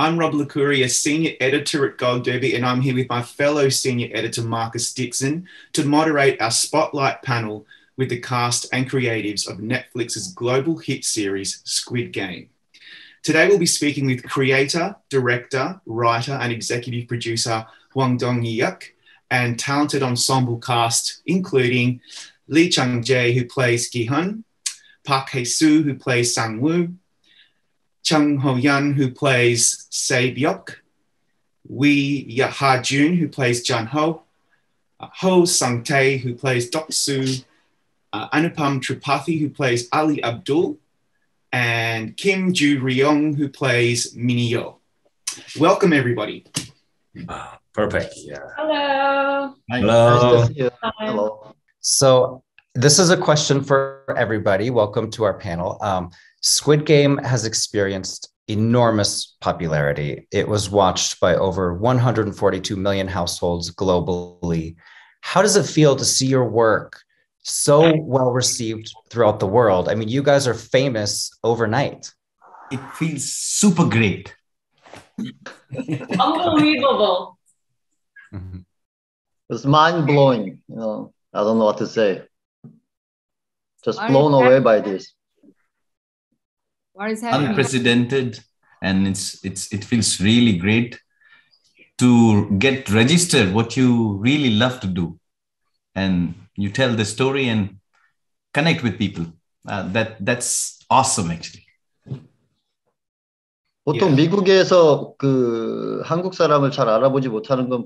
I'm Rob Licuria, Senior Editor at Gold Derby, and I'm here with my fellow Senior Editor Marcus Dixon to moderate our Spotlight panel with the cast and creatives of Netflix's global hit series Squid Game. Today we'll be speaking with creator, director, writer, and executive producer Hwang Dong-hyuk and talented ensemble cast including Lee Jung-jae, who plays Gi-hun, Park Hae-soo, who plays Sang-woo, Jung Ho-yeon, who plays Se Byok, Wi Ha-jun, who plays Jun Ho, uh, Heo Sung-tae, who plays Dok Soo, uh, Anupam Tripathi, who plays Ali Abdul, and Kim Joo-ryoung, who plays Minio. Welcome, everybody. Ah, perfect. Yeah. Hello. Hello. Nice Hello. So this is a question for everybody. Welcome to our panel. Um, Squid Game has experienced enormous popularity. It was watched by over 142 million households globally. How does it feel to see your work so well received throughout the world? I mean, you guys are famous overnight. It feels super great. Unbelievable. Mm-hmm. It's mind blowing. You know, I don't know what to say. Just blown away by this What is happening? Unprecedented, and it's it's it feels really great to get registered what you really love to do, and you tell the story and connect with people. Uh, that that's awesome, actually. 보통 yeah. 미국에서 그 한국 사람을 잘 알아보지 못하는 건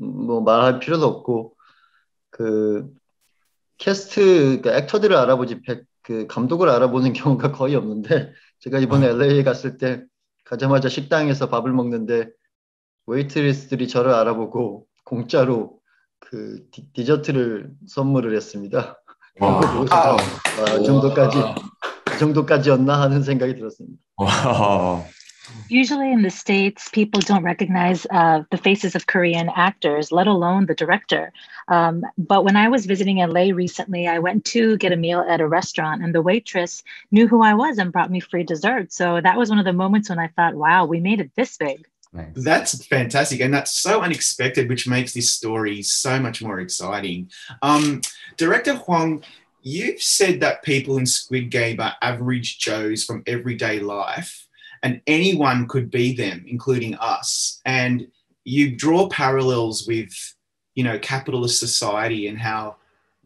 뭐 말할 필요도 없고 그 캐스트 그 액터들을 알아보지 그 감독을 알아보는 경우가 거의 없는데 제가 이번에 LA 갔을 때 가자마자 식당에서 밥을 먹는데 웨이트리스들이 저를 알아보고 공짜로 그 디, 저트를 선물을 했습니다. 와. 아, 아, 정도까지 그 정도까지였나 하는 생각이 들었습니다. 와. Usually in the States, people don't recognize uh, the faces of Korean actors, let alone the director. Um, but when I was visiting LA recently, I went to get a meal at a restaurant, and the waitress knew who I was and brought me free dessert. So that was one of the moments when I thought, wow, we made it this big. Nice. That's fantastic. And that's so unexpected, which makes this story so much more exciting. Um, Director Hwang, you've said that people in Squid Game are average Joes from everyday life and anyone could be them, including us. And you draw parallels with, you know, capitalist society and how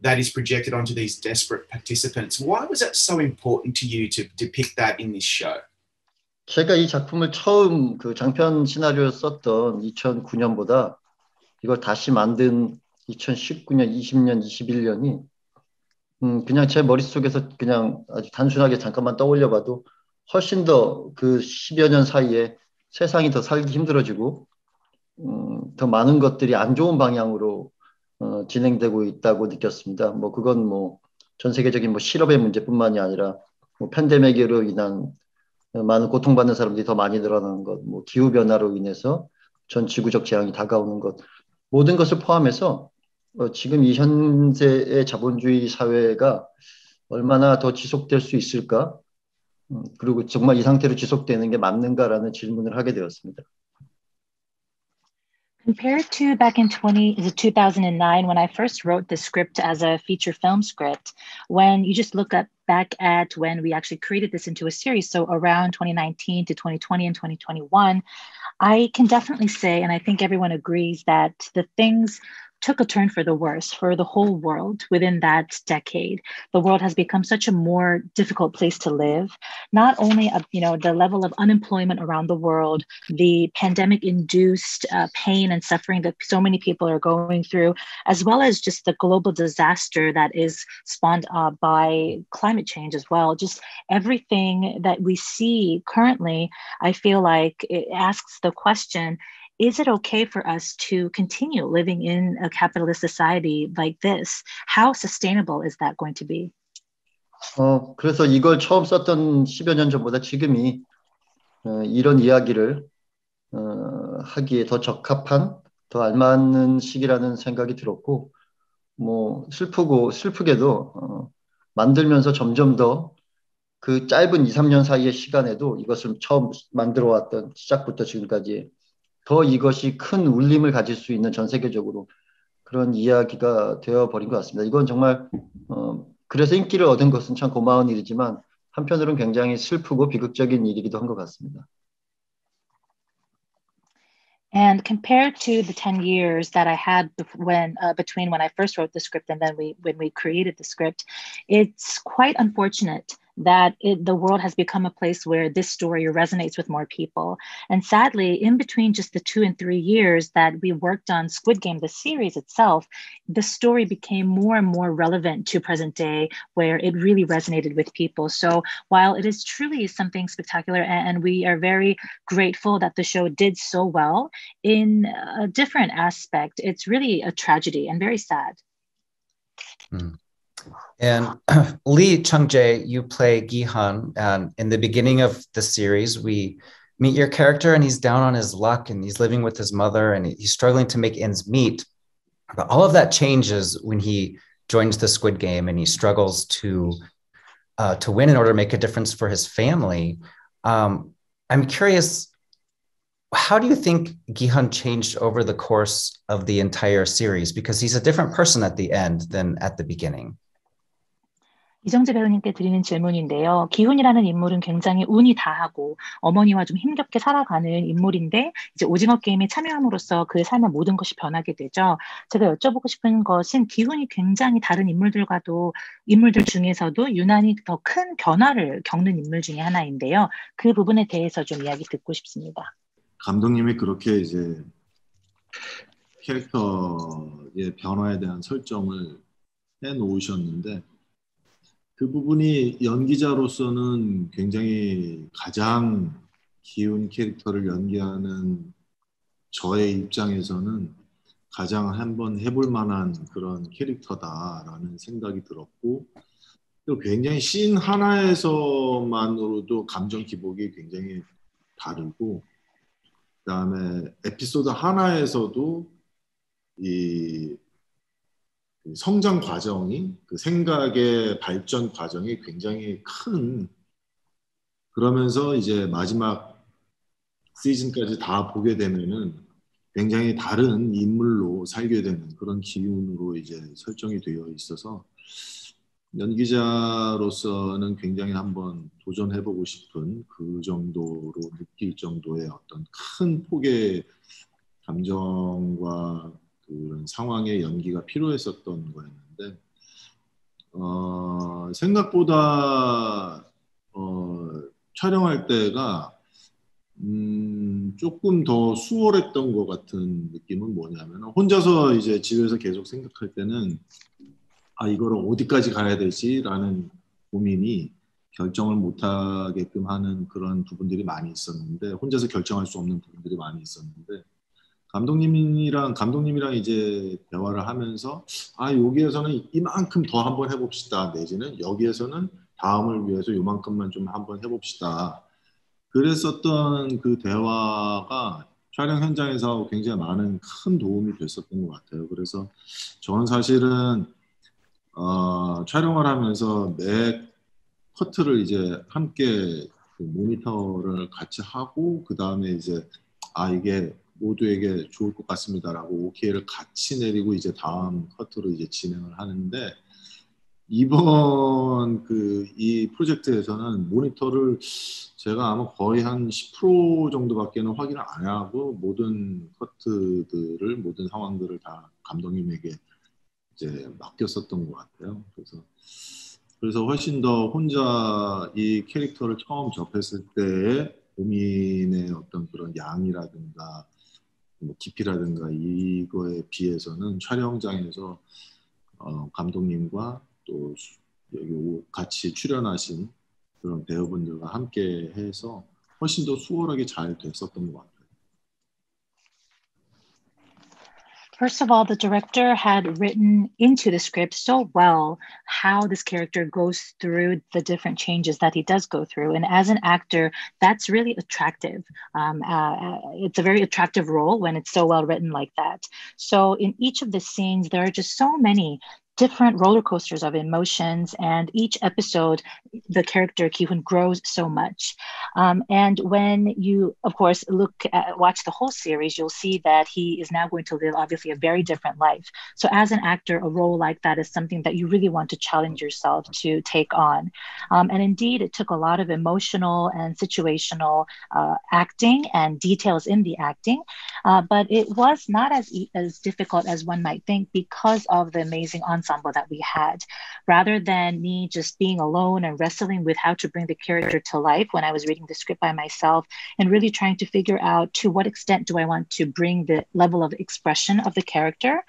that is projected onto these desperate participants. Why was that so important to you to depict that in this show? 제가 이 작품을 처음 그 장편 시나리오 썼던 2009년보다 이걸 다시 만든 2019년, 20년, 21년이 음, 그냥 제 머릿속에서 그냥 아주 단순하게 잠깐만 떠올려봐도 훨씬 더 그 10여 년 사이에 세상이 더 살기 힘들어지고 음, 더 많은 것들이 안 좋은 방향으로 어, 진행되고 있다고 느꼈습니다. 뭐 그건 뭐 전 세계적인 뭐 실업의 문제뿐만이 아니라 뭐 팬데믹으로 인한 많은 고통받는 사람들이 더 많이 늘어나는 것, 뭐 기후 변화로 인해서 전 지구적 재앙이 다가오는 것 모든 것을 포함해서 어, 지금 이 현재의 자본주의 사회가 얼마나 더 지속될 수 있을까 그리고 정말 이 상태로 지속되는 게 맞는가라는 질문을 하게 되었습니다. Compared to back in 20, 2009, when I first wrote the script as a feature film script, when you just look at back at when we actually created this into a series, so around 2019 to 2020 and 2021, I can definitely say, and I think everyone agrees, that the things took a turn for the worse for the whole world within that decade. The world has become such a more difficult place to live. Not only, uh, you know, the level of unemployment around the world, the pandemic-induced uh, pain and suffering that so many people are going through, as well as just the global disaster that is spawned uh, by climate change as well. Just everything that we see currently, I feel like it asks the question is it okay for us to continue living in a capitalist society like this? How sustainable is that going to be? 어, 그래서 이걸 처음 썼던 10여 년 전보다 지금이 어, 이런 이야기를 어, 하기에 더 적합한, 더 알맞는 시기라는 생각이 들었고, 뭐 슬프고 슬프게도 어, 만들면서 점점 더 그 짧은 2, 3년 사이의 시간에도 이것을 처음 만들어 왔던 시작부터 지금까지 더 이것이 큰 울림을 가질 수 있는 전 세계적으로 그런 이야기가 되어 버린 것 같습니다. 이건 정말 어, 그래서 인기를 얻은 것은 참 고마운 일이지만 한편으로는 굉장히 슬프고 비극적인 일이기도 한 것 같습니다. And compared to the 10 years that I had when uh, between when I first wrote the script and then we when we created the script, it's quite unfortunate that it, the world has become a place where this story resonates with more people. And sadly, in between just the two and three years that we worked on Squid Game, the series itself, the story became more and more relevant to present day, where it really resonated with people. So while it is truly something spectacular, and, and we are very grateful that the show did so well, in a different aspect, it's really a tragedy and very sad. Mm. And Lee Jung-jae, you play Gi-hun, and in the beginning of the series, we meet your character, and he's down on his luck, and he's living with his mother, and he's struggling to make ends meet. But all of that changes when he joins the Squid Game, and he struggles to uh, to win in order to make a difference for his family. Um, I'm curious, how do you think Gi-hun changed over the course of the entire series? Because he's a different person at the end than at the beginning. 이정재 배우님께 드리는 질문인데요. 기훈이라는 인물은 굉장히 운이 다하고 어머니와 좀 힘겹게 살아가는 인물인데 이제 오징어 게임에 참여함으로써 그의 삶의 모든 것이 변하게 되죠. 제가 여쭤보고 싶은 것은 기훈이 굉장히 다른 인물들과도 인물들 중에서도 유난히 더 큰 변화를 겪는 인물 중에 하나인데요. 그 부분에 대해서 좀 이야기 듣고 싶습니다. 감독님이 그렇게 이제 캐릭터의 변화에 대한 설정을 해 놓으셨는데 그 부분이 연기자로서는 굉장히 가장 기운 캐릭터를 연기하는 저의 입장에서는 가장 한번 해볼 만한 그런 캐릭터다라는 생각이 들었고 또 굉장히 씬 하나에서만으로도 감정 기복이 굉장히 다르고 그다음에 에피소드 하나에서도 이 성장 과정이 그 생각의 발전 과정이 굉장히 큰. 그러면서 이제 마지막 시즌까지 다 보게 되면은 굉장히 다른 인물로 살게 되는 그런 기운으로 이제 설정이 되어 있어서 연기자로서는 굉장히 한번 도전해보고 싶은 그 정도로 느낄 정도의 어떤 큰 폭의 감정과 그런 상황의 연기가 필요했었던 거였는데 어, 생각보다 어, 촬영할 때가 음, 조금 더 수월했던 것 같은 느낌은 뭐냐면 혼자서 이제 집에서 계속 생각할 때는 아 이거를 어디까지 가야 되지라는 고민이 결정을 못하게끔 하는 그런 부분들이 많이 있었는데 혼자서 결정할 수 없는 부분들이 많이 있었는데 감독님이랑 감독님이랑 이제 대화를 하면서 아 여기에서는 이만큼 더 한번 해봅시다. 내지는 여기에서는 다음을 위해서 요만큼만 좀 한번 해봅시다. 그랬었던 그 대화가 촬영 현장에서 굉장히 많은 큰 도움이 됐었던 것 같아요. 그래서 저는 사실은 어, 촬영을 하면서 매 커트를 이제 함께 그 모니터를 같이 하고 그 다음에 이제 아 이게 모두에게 좋을 것 같습니다라고 OK를 같이 내리고 이제 다음 커트로 이제 진행을 하는데 이번 그 이 프로젝트에서는 모니터를 제가 아마 거의 한 10% 정도밖에는 확인을 안 하고 모든 커트들을 모든 상황들을 다 감독님에게 이제 맡겼었던 것 같아요. 그래서 그래서 훨씬 더 혼자 이 캐릭터를 처음 접했을 때의 고민의 어떤 그런 양이라든가 뭐 깊이라든가 이거에 비해서는 촬영장에서 어, 감독님과 또 여기 같이 출연하신 그런 배우분들과 함께 해서 훨씬 더 수월하게 잘 됐었던 것 같아요. First of all, the director had written into the script so well how this character goes through the different changes that he does go through. And as an actor, that's really attractive. Um, uh, uh, it's a very attractive role when it's so well written like that. So, in each of the scenes, there are just so many different roller coasters of emotions. And each episode, the character Kihun grows so much. Um, and when you, of course, look at, watch the whole series, you'll see that he is now going to live obviously a very different life. So as an actor, a role like that is something that you really want to challenge yourself to take on. Um, and indeed, it took a lot of emotional and situational uh, acting and details in the acting, uh, but it was not as as difficult as one might think because of the amazing ensemble that we had. Rather than me just being alone and wrestling with how to bring the character to life when I was reading the script by myself and really trying to figure out to what extent do I want to bring the level of expression of the character.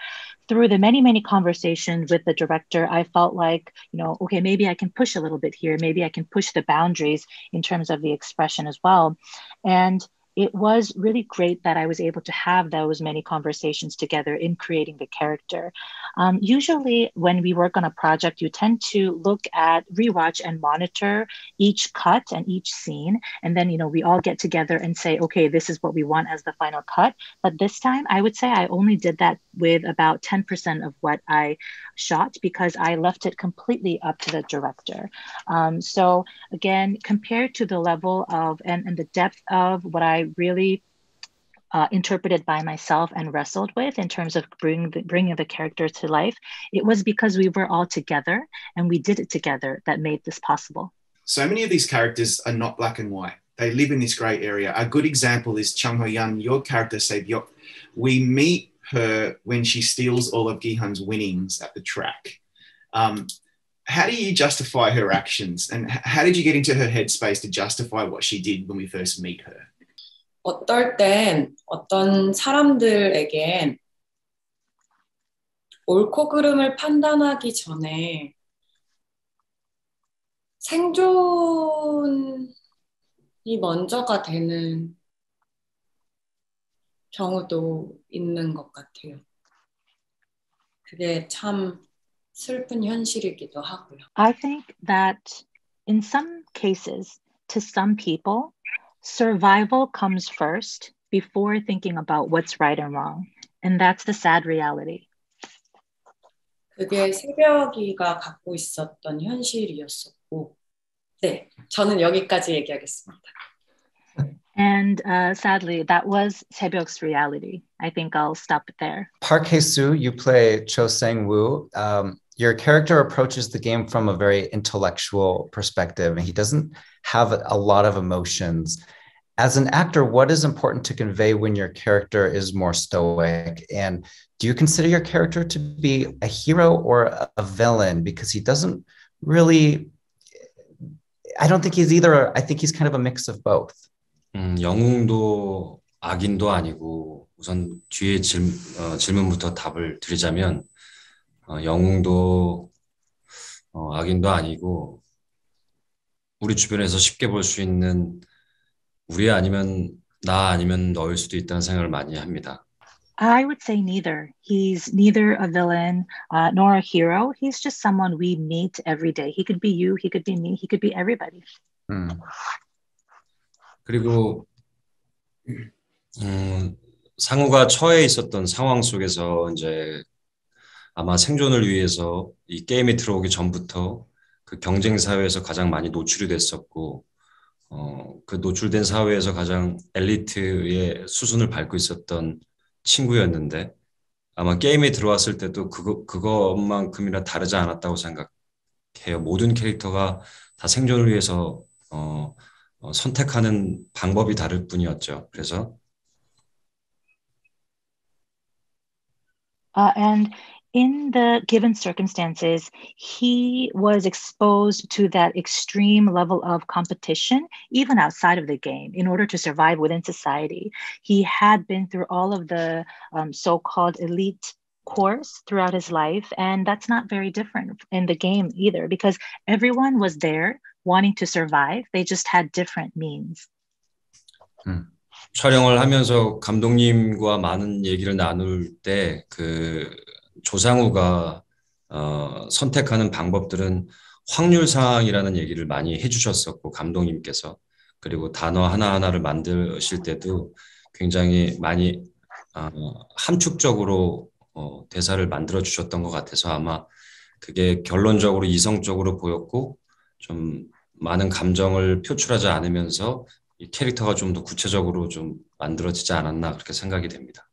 Through the many, many conversations with the director, I felt like, you know, okay, maybe I can push a little bit here. Maybe I can push the boundaries in terms of the expression as well. And it was really great that I was able to have those many conversations together in creating the character. Um, usually, when we work on a project, you tend to look at, rewatch, and monitor each cut and each scene. And then, you know, we all get together and say, okay, this is what we want as the final cut. But this time, I would say I only did that with about 10% of what I shot because I left it completely up to the director. Um, so, again, compared to the level of and, and the depth of what I really uh, interpreted by myself and wrestled with in terms of bringing the, bringing the character to life, it was because we were all together and we did it together that made this possible. So many of these characters are not black and white. They live in this grey area. A good example is Jung Ho-yeon, your character, Sebyok. We meet her when she steals all of Gihun's winnings at the track. Um, how do you justify her actions? And how did you get into her headspace to justify what she did when we first meet her? 어떨 땐 어떤 사람들에겐 옳고 그름을 판단하기 전에 생존이 먼저가 되는 경우도 있는 것 같아요. 그게 참 슬픈 현실이기도 하고요. I think that in some cases, to some people, survival comes first before thinking about what's right and wrong. And that's the sad reality. 그게 새벽이가 갖고 있었던 현실이었었고, 네, 저는 여기까지 얘기하겠습니다. And uh, sadly, that was Sebyok's reality. I think I'll stop it there. Park Hae-soo, you play Cho Sang-woo. Um, your character approaches the game from a very intellectual perspective, and he doesn't have a lot of emotions. As an actor, what is important to convey when your character is more stoic? And do you consider your character to be a hero or a villain? Because he doesn't really, I don't think he's either. I think he's kind of a mix of both. 음, 영웅도 악인도 아니고 우선 뒤에 질, 어, 질문부터 답을 드리자면 어, 영웅도 어, 악인도 아니고 우리 주변에서 쉽게 볼 수 있는 우리 아니면 나 아니면 너일 수도 있다는 생각을 많이 합니다. I would say neither. He's neither a villain uh, nor a hero. He's just someone we meet every day. He could be you, he could be me, he could be everybody. Hmm. 그리고 음, 상우가 처해 있었던 상황 속에서 이제 아마 생존을 위해서 이 게임에 들어오기 전부터 그 경쟁 사회에서 가장 많이 노출이 됐었고 어, 그 노출된 사회에서 가장 엘리트의 수순을 밟고 있었던 친구였는데 아마 게임에 들어왔을 때도 그거 그것만큼이나 다르지 않았다고 생각해요. 모든 캐릭터가 다 생존을 위해서 어, 어, 선택하는 방법이 다를 뿐이었죠. 그래서 Uh, and in the given circumstances, he was exposed to that extreme level of competition, even outside of the game, in order to survive within society. He had been through all of the um, so called elite course throughout his life. And that's not very different in the game either, because everyone was there wanting to survive. They just had different means. 음. 촬영을 하면서 감독님과 많은 얘기를 나눌 때그 조상우가 어, 선택하는 방법들은 확률상이라는 얘기를 많이 해주셨었고 감독님께서 그리고 단어 하나하나를 만드실 때도 굉장히 많이 어, 함축적으로 어, 대사를 만들어 주셨던 것 같아서 아마 그게 결론적으로 이성적으로 보였고 좀 많은 감정을 표출하지 않으면서 이 캐릭터가 좀 더 구체적으로 좀 만들어지지 않았나 그렇게 생각이 됩니다.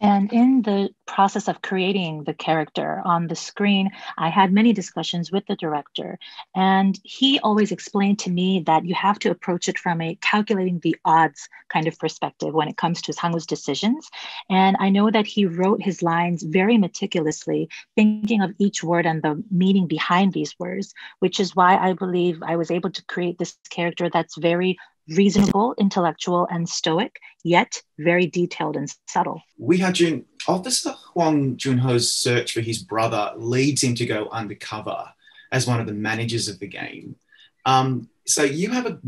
And in the process of creating the character on the screen, I had many discussions with the director. And he always explained to me that you have to approach it from a calculating the odds kind of perspective when it comes to Sangwoo's decisions. And I know that he wrote his lines very meticulously, thinking of each word and the meaning behind these words, which is why I believe I was able to create this character that's very reasonable, intellectual, and stoic, yet very detailed and subtle. Wi Ha-jun, Officer Hwang Junho's search for his brother leads him to go undercover as one of the managers of the game. Um, so you have a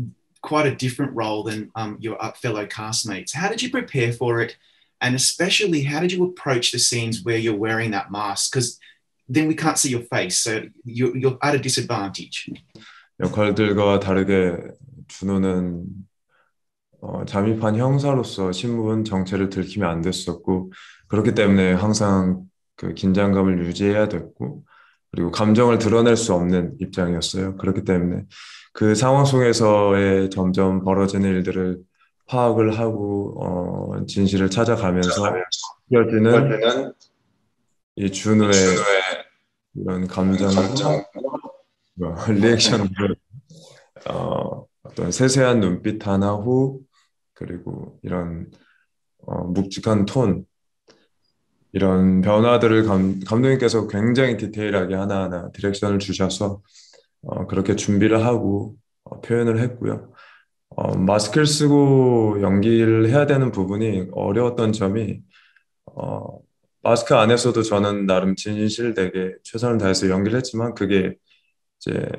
quite a different role than um, your fellow castmates. How did you prepare for it? And especially, how did you approach the scenes where you're wearing that mask? Because then we can't see your face, so you're, you're at a disadvantage. 역할들과 다르게 준호는 어, 잠입한 형사로서 신분 정체를 들키면 안 됐었고 그렇기 때문에 항상 그 긴장감을 유지해야 됐고 그리고 감정을 드러낼 수 없는 입장이었어요. 그렇기 때문에 그 상황 속에서의 점점 벌어지는 일들을 파악을 하고 어, 진실을 찾아가면서 이어지는 이 준우의 이런 감정을 리액션을 어, 어떤 세세한 눈빛 하나 후 그리고 이런 어, 묵직한 톤 이런 변화들을 감, 감독님께서 굉장히 디테일하게 하나하나 디렉션을 주셔서 어, 그렇게 준비를 하고 어, 표현을 했고요. 어, 마스크를 쓰고 연기를 해야 되는 부분이 어려웠던 점이 어, 마스크 안에서도 저는 나름 진실되게 최선을 다해서 연기를 했지만 그게 이제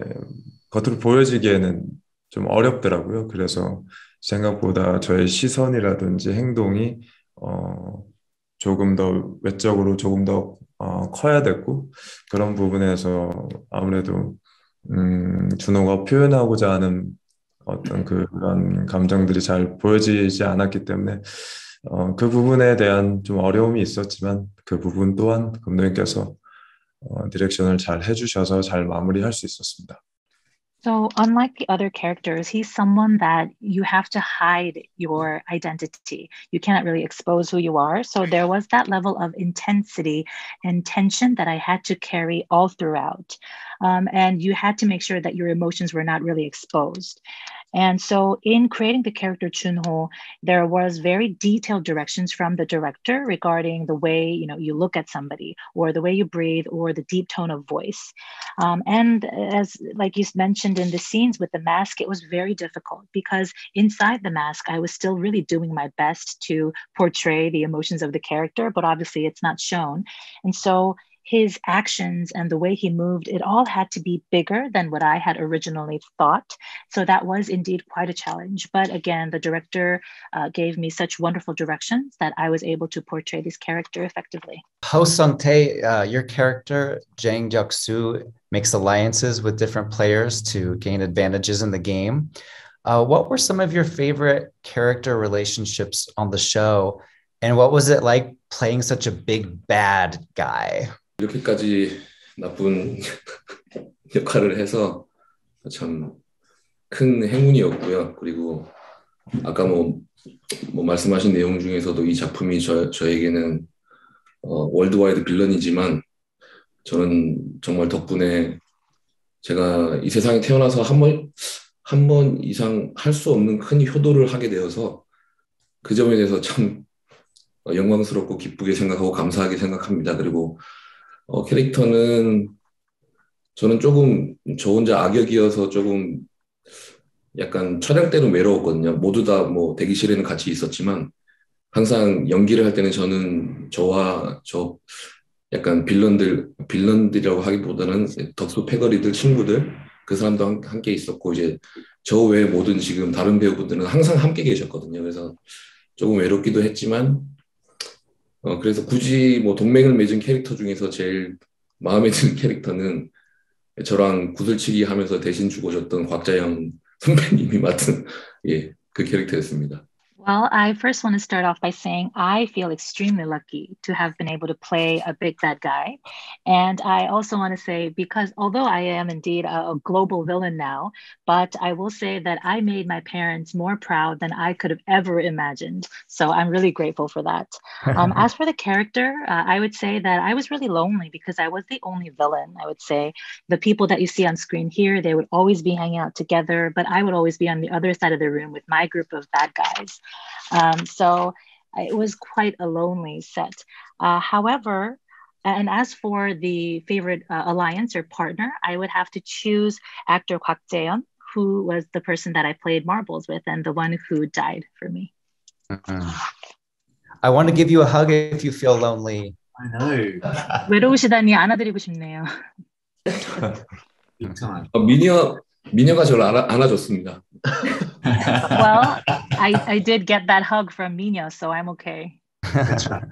겉으로 보여지기에는 좀 어렵더라고요. 그래서 생각보다 저의 시선이라든지 행동이 어, 조금 더 외적으로 조금 더 어, 커야 됐고 그런 부분에서 아무래도 음, 준호가 표현하고자 하는 어떤 그런 감정들이 잘 보여지지 않았기 때문에 어, 그 부분에 대한 좀 어려움이 있었지만 그 부분 또한 감독님께서 어, 디렉션을 잘 해주셔서 잘 마무리할 수 있었습니다. So, unlike the other characters, he's someone that you have to hide your identity. You cannot really expose who you are. So, there was that level of intensity and tension that I had to carry all throughout. Um, and you had to make sure that your emotions were not really exposed. And so, in creating the character Chunho, there was very detailed directions from the director regarding the way you know you look at somebody, or the way you breathe, or the deep tone of voice. Um, and as like you mentioned in the scenes with the mask, it was very difficult because inside the mask, I was still really doing my best to portray the emotions of the character, but obviously it's not shown. And so his actions and the way he moved, it all had to be bigger than what I had originally thought. So that was indeed quite a challenge. But again, the director uh, gave me such wonderful directions that I was able to portray this character effectively. Heo Sung-tae, uh, your character, Jang Juk-soo, makes alliances with different players to gain advantages in the game. Uh, what were some of your favorite character relationships on the show? And what was it like playing such a big bad guy? 이렇게까지 나쁜 역할을 해서 참 큰 행운이었고요. 그리고 아까 뭐, 뭐 말씀하신 내용 중에서도 이 작품이 저, 저에게는 어, 월드와이드 빌런이지만 저는 정말 덕분에 제가 이 세상에 태어나서 한 번, 한 번 이상 할 수 없는 큰 효도를 하게 되어서 그 점에 대해서 참 영광스럽고 기쁘게 생각하고 감사하게 생각합니다. 그리고 어, 캐릭터는 저는 조금 저 혼자 악역이어서 조금 약간 촬영 때는 외로웠거든요. 모두 다 뭐 대기실에는 같이 있었지만 항상 연기를 할 때는 저는 저와 저 약간 빌런들 빌런들이라고 하기보다는 덕수 패거리들 친구들 그 사람도 함께 있었고 이제 저 외에 모든 지금 다른 배우분들은 항상 함께 계셨거든요. 그래서 조금 외롭기도 했지만 어, 그래서 굳이 뭐 동맹을 맺은 캐릭터 중에서 제일 마음에 드는 캐릭터는 저랑 구슬치기 하면서 대신 죽어줬던 곽자영 선배님이 맡은 예, 그 캐릭터였습니다. Well, I first want to start off by saying I feel extremely lucky to have been able to play a big bad guy. And I also want to say, because although I am indeed a, a, global villain now, but I will say that I made my parents more proud than I could have ever imagined. So I'm really grateful for that. Um, as for the character, uh, I would say that I was really lonely because I was the only villain. I would say the people that you see on screen here, they would always be hanging out together, but I would always be on the other side of the room with my group of bad guys. Um, so it was quite a lonely set. Uh, however, and as for the favorite uh, alliance or partner, I would have to choose actor Kwak Jae-yeon, who was the person that I played marbles with and the one who died for me. Mm-hmm. I want to give you a hug if you feel lonely. I know. 외로우시다니 안아드리고 싶네요. Big time. 어, 미녀 미녀가 저를 안아, 안아줬습니다. well, I, I did get that hug from Mina, so I'm okay. That's right.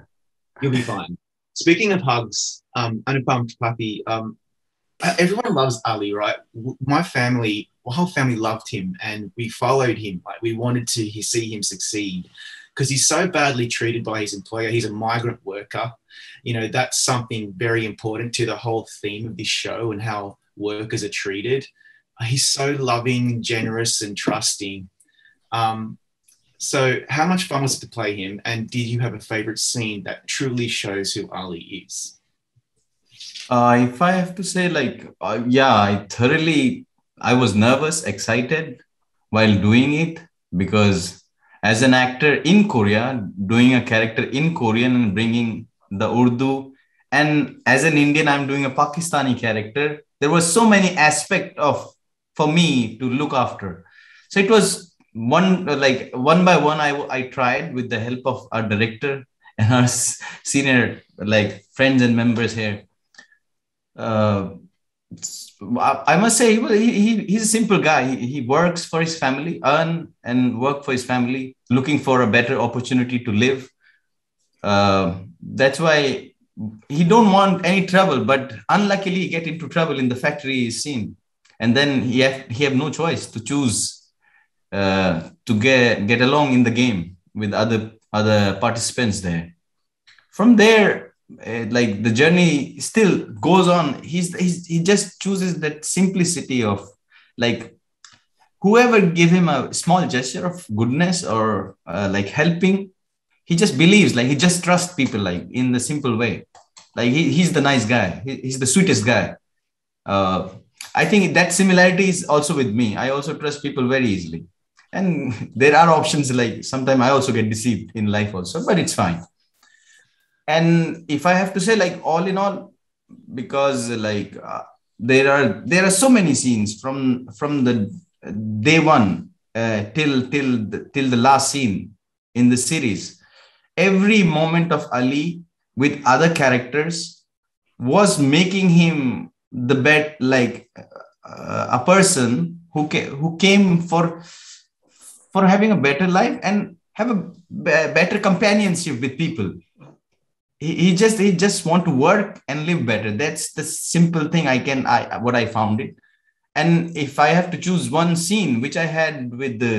You'll be fine. Speaking of hugs, um, Anupam Papi, um, everyone loves Ali, right? My family, my whole family loved him, and we followed him. Like we wanted to see him succeed because he's so badly treated by his employer. He's a migrant worker. You know, that's something very important to the whole theme of this show and how workers are treated. He's so loving, generous, and trusting. Um, so, how much fun was it to play him? And did you have a favorite scene that truly shows who Ali is? Uh, if I have to say, like, uh, yeah, I thoroughly, I was nervous, excited while doing it because as an actor in Korea, doing a character in Korean and bringing the Urdu, and as an Indian, I'm doing a Pakistani character. There was so many aspect of for me to look after. So it was one like one by one I, I tried with the help of our director and our senior like friends and members here uh, I must say he, he, he's a simple guy. He, he works for his family, earn and work for his family, looking for a better opportunity to live. Uh, that's why he don't want any trouble, but unluckily he get into trouble in the factory scene, and then he have, he have no choice to choose uh, to get get along in the game with other other participants there. From there, uh, like the journey still goes on. He's, he's he just chooses that simplicity of like whoever give him a small gesture of goodness or uh, like helping, he just believes like he just trusts people like in the simple way. Like he, he's the nice guy. He, he's the sweetest guy. Uh, I think that similarity is also with me. I also trust people very easily and there are options like sometimes i also get deceived in life also but it's fine. And if i have to say like all in all because like uh, there are there are so many scenes from from the day one uh, till till the, till the last scene in the series every moment of ali with other characters was making him the bet like uh, a person who ca- who came for for having a better life and have a better companionship with people. He, he just he just want to work and live better. That's the simple thing i can i what i found it. And if i have to choose one scene which i had with the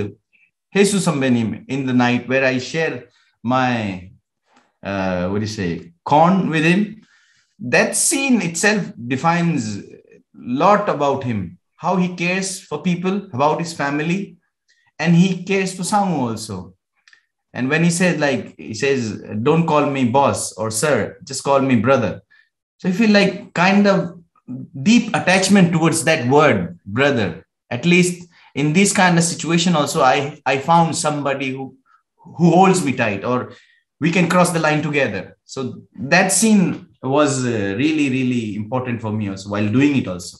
jesus Ambenim in the night where i share my uh, what do you say corn with him that scene itself defines a lot about him. How he cares for people about his family and he cares for Samu also. And when he says like he says, "Don't call me boss or sir, just call me brother," so I feel like kind of deep attachment towards that word, brother. At least in this kind of situation, also I I found somebody who who holds me tight, or we can cross the line together. So that scene was uh, really really important for me also while doing it also.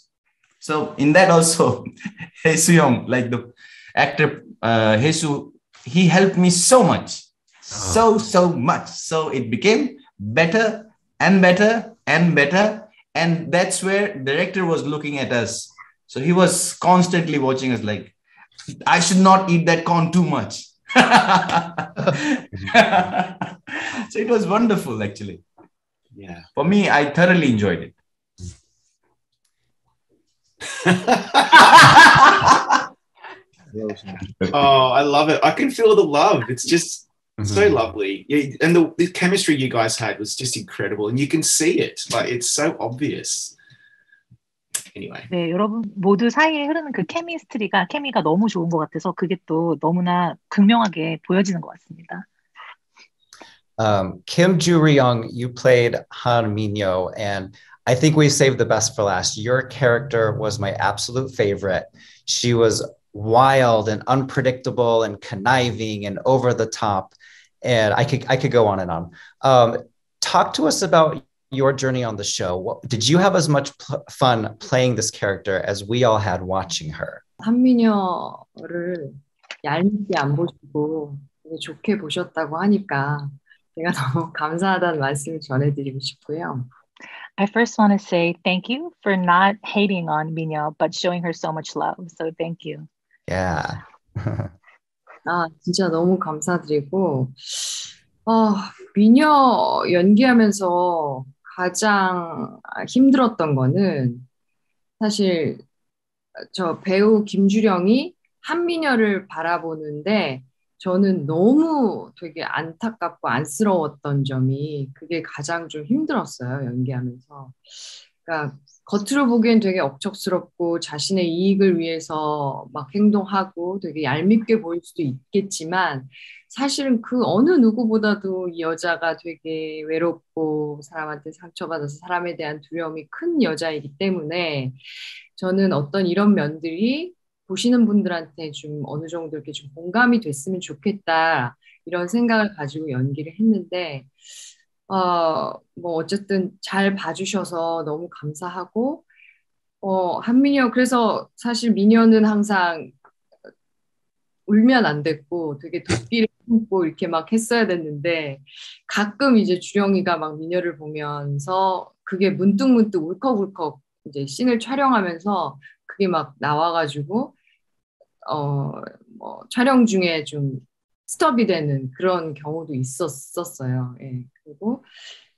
So in that also, Hye Suyong, like the actor uh, Jesus, he helped me so much, oh. so, so much. So it became better and better and better. And that's where director was looking at us. So he was constantly watching us like, I should not eat that corn too much. so it was wonderful, actually. Yeah. For me, I thoroughly enjoyed it. oh, I love it. I can feel the love. It's just Mm-hmm. so lovely yeah, and the, the, chemistry you guys had was just incredible and you can see it like it's so obvious anyway 네 여러분 모두 사이에 흐르는 그 케미스트리가 케미가 너무 좋은 것 같아서 그게 또 너무나 극명하게 보여지는 것 같습니다 um, Kim Joo-ryoung, you played Han Minyo, and I think we saved the best for last. Your character was my absolute favorite. She was wild and unpredictable and conniving and over the top, and I could I could go on and on. Um, talk to us about your journey on the show. What, did you have as much pl- fun playing this character as we all had watching her? 한민여를 얄밉게 안 보시고 되게 좋게 보셨다고 하니까 제가 너무 감사하다는 말씀을 전해드리고 싶고요. I first want to say thank you for not hating on Minyo, but showing her so much love. So thank you. Yeah. 아, 진짜 너무 감사드리고, 어, 미녀 연기하면서 가장 힘들었던 거는 사실 저 배우 김주령이 한미녀를 바라보는데 저는 너무 되게 안타깝고 안쓰러웠던 점이 그게 가장 좀 힘들었어요, 연기하면서. 그러니까 겉으로 보기엔 되게 억척스럽고 자신의 이익을 위해서 막 행동하고 되게 얄밉게 보일 수도 있겠지만 사실은 그 어느 누구보다도 이 여자가 되게 외롭고 사람한테 상처받아서 사람에 대한 두려움이 큰 여자이기 때문에 저는 어떤 이런 면들이 보시는 분들한테 좀 어느 정도 이렇게 좀 공감이 됐으면 좋겠다 이런 생각을 가지고 연기를 했는데 어, 뭐 어쨌든 잘 봐주셔서 너무 감사하고 어, 한민여 그래서 사실 미녀는 항상 울면 안 됐고 되게 도끼를 품고 이렇게 막 했어야 됐는데 가끔 이제 주령이가 막 미녀를 보면서 그게 문득문득 울컥울컥 이제 씬을 촬영하면서 그게 막 나와가지고 어 뭐 촬영 중에 좀 스톱이 되는 그런 경우도 있었었어요. 예. 그리고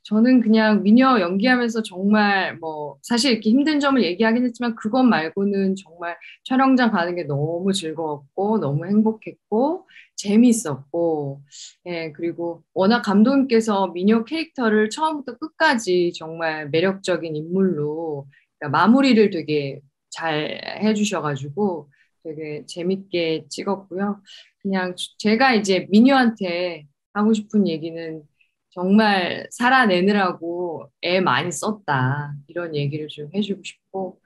저는 그냥 미녀 연기하면서 정말 뭐 사실 이렇게 힘든 점을 얘기하긴 했지만 그것 말고는 정말 촬영장 가는 게 너무 즐거웠고 너무 행복했고 재미있었고 예 그리고 워낙 감독님께서 미녀 캐릭터를 처음부터 끝까지 정말 매력적인 인물로 그러니까 마무리를 되게 잘 해주셔가지고 되게 재밌게 찍었고요. 그냥 제가 이제 미녀한테 하고 싶은 얘기는 정말 살아내느라고 애 많이 썼다. 이런 얘기를 좀 해주고 싶고,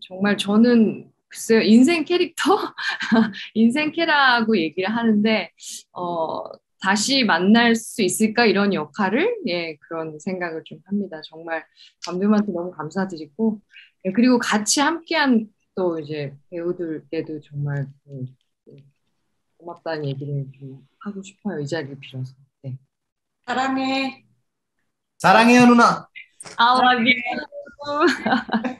정말 저는 글쎄요, 인생 캐릭터? 인생 캐라고 얘기를 하는데, 어, 다시 만날 수 있을까? 이런 역할을, 예, 그런 생각을 좀 합니다. 정말 감독님한테 너무 감사드리고, 예, 그리고 같이 함께한 또 이제 배우들께도 정말 그, 고맙다는 얘기를 좀 하고 싶어요. 이 자리를 빌어서. 네. 사랑해. 사랑해요 누나. I love you. the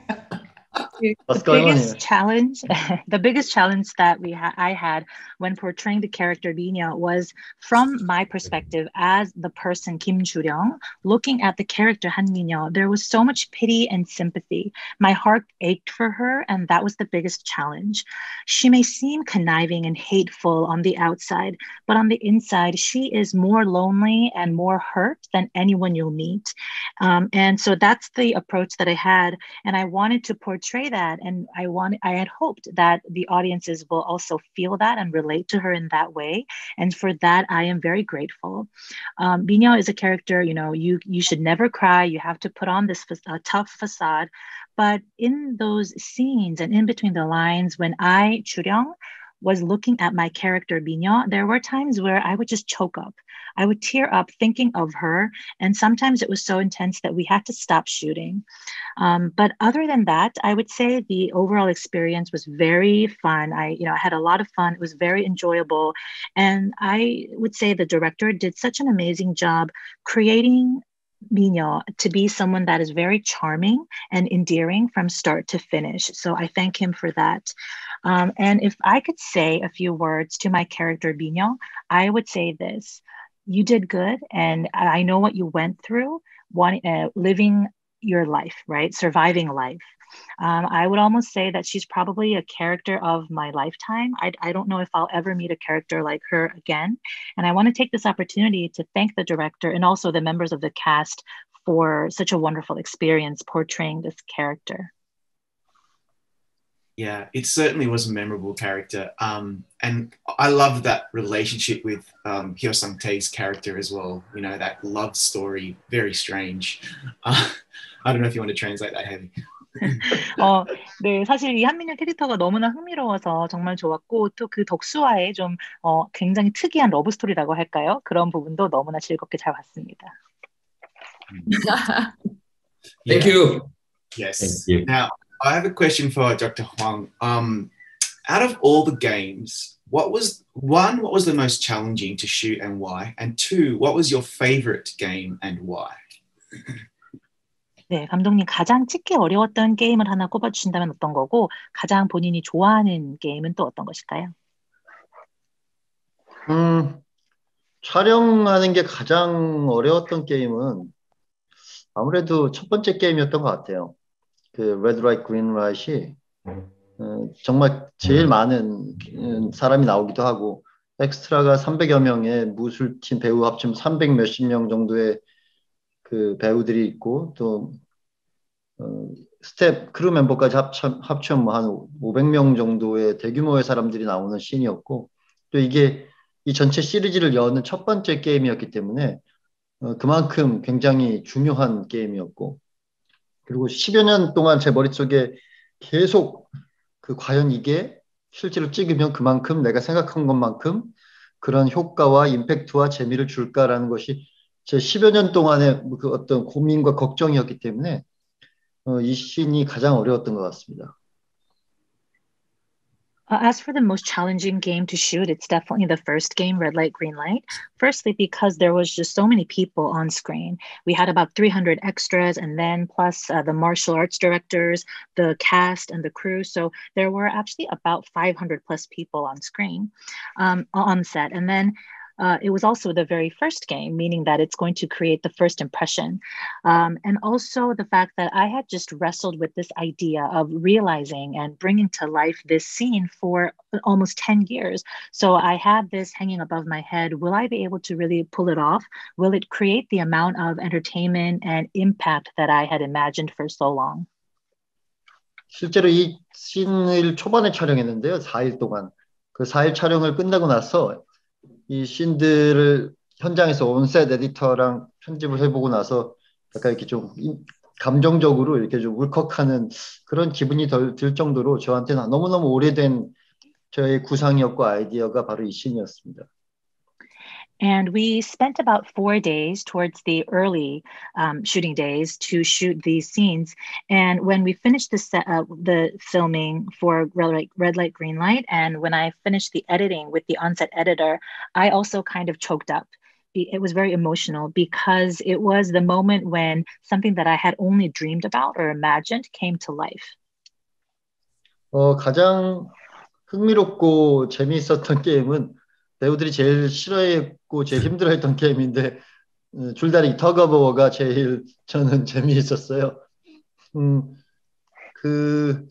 What's going on biggest challenge the biggest challenge that we ha- i had when portraying the character Binya was from my perspective as the person kim Joo-ryoung looking at the character han Minyo there was so much pity and sympathy. My heart ached for her and that was the biggest challenge. She may seem conniving and hateful on the outside but on the inside she is more lonely and more hurt than anyone you'll meet. Um, and so that's the approach that i had and i wanted to portray that and i want i had hoped that the audiences will also feel that and relate to her in that way and for that i am very grateful. Um, Binyo is a character you know you you should never cry you have to put on this fa- tough facade. But in those scenes and in between the lines when i Churyong was looking at my character Binyo, there were times where I would just choke up. I would tear up thinking of her, and sometimes it was so intense that we had to stop shooting. Um, but other than that, I would say the overall experience was very fun. I, you know, I had a lot of fun. It was very enjoyable, and I would say the director did such an amazing job creating Minyo to be someone that is very charming and endearing from start to finish. So I thank him for that. Um, and if I could say a few words to my character Minyo, I would say this: You did good, and I know what you went through, one, uh, living your life, right, surviving life. Um, I would almost say that she's probably a character of my lifetime. I, I don't know if I'll ever meet a character like her again. And I want to take this opportunity to thank the director and also the members of the cast for such a wonderful experience portraying this character. Yeah, it certainly was a memorable character. Um, and I love that relationship with um, Heo Sung-tae's character as well. You know, that love story, very strange. Uh, I don't know if you want to translate that, Heavy. 어, 네, 사실 이 한민혁 캐릭터가 너무나 흥미로워서 정말 좋았고 또 그 덕수와의 좀 어, 굉장히 특이한 러브 스토리라고 할까요? 그런 부분도 너무나 즐겁게 잘 봤습니다. Thank you. Yes. Thank you. Now, I have a question for Dr. Huang. Um, out of all the games, what was one, what was the most challenging to shoot and why? And two, what was your favorite game and why? 네, 감독님 가장 찍기 어려웠던 게임을 하나 꼽아주신다면 어떤 거고 가장 본인이 좋아하는 게임은 또 어떤 것일까요? 음, 촬영하는 게 가장 어려웠던 게임은 아무래도 첫 번째 게임이었던 것 같아요. 그 Red Light, Green Light이 어, 정말 제일 많은 음, 사람이 나오기도 하고 엑스트라가 300여 명의 무술팀 배우 합치면 300 몇십 명 정도의 그 배우들이 있고 또 어, 스텝 크루 멤버까지 합쳐, 합치면 뭐한 500명 정도의 대규모의 사람들이 나오는 씬이었고 또 이게 이 전체 시리즈를 여는 첫 번째 게임이었기 때문에 어, 그만큼 굉장히 중요한 게임이었고 그리고 10여 년 동안 제 머릿속에 계속 그 과연 이게 실제로 찍으면 그만큼 내가 생각한 것만큼 그런 효과와 임팩트와 재미를 줄까라는 것이 제 10여 년 동안의 그 어떤 고민과 걱정이었기 때문에 어, 이 씬이 가장 어려웠던 것 같습니다. Uh, as for the most challenging game to shoot, it's definitely the first game, Red Light, Green Light. Firstly, because there was just so many people on screen. We had about 300 extras, and then plus uh, the martial arts directors, the cast, and the crew. So there were actually about 500 plus people on screen um, on set. And then uh, it was also the very first game, meaning that it's going to create the first impression. Um, and also the fact that I had just wrestled with this idea of realizing and bringing to life this scene for almost 10 years. So I had this hanging above my head. Will I be able to really pull it off? Will it create the amount of entertainment and impact that I had imagined for so long? 실제로 이 씬을 초반에 촬영했는데요. 4일 동안. 그 4일 촬영을 끝나고 나서 이 씬들을 현장에서 온셋 에디터랑 편집을 해보고 나서 약간 이렇게 좀 감정적으로 이렇게 좀 울컥하는 그런 기분이 덜, 들 정도로 저한테는 너무너무 오래된 저의 구상이었고 아이디어가 바로 이 씬이었습니다. And we spent about four days towards the early um, shooting days to shoot these scenes. And when we finished the set, uh, the filming for red light, red light, green light, and when I finished the editing with the onset editor, I also kind of choked up. It was very emotional because it was the moment when something that I had only dreamed about or imagined came to life. 어, 가장 흥미롭고 재미있었던 게임은 배우들이 제일 싫어했고 제일 힘들어했던 게임인데 줄다리기 터거버가 제일 저는 재미있었어요. 음, 그,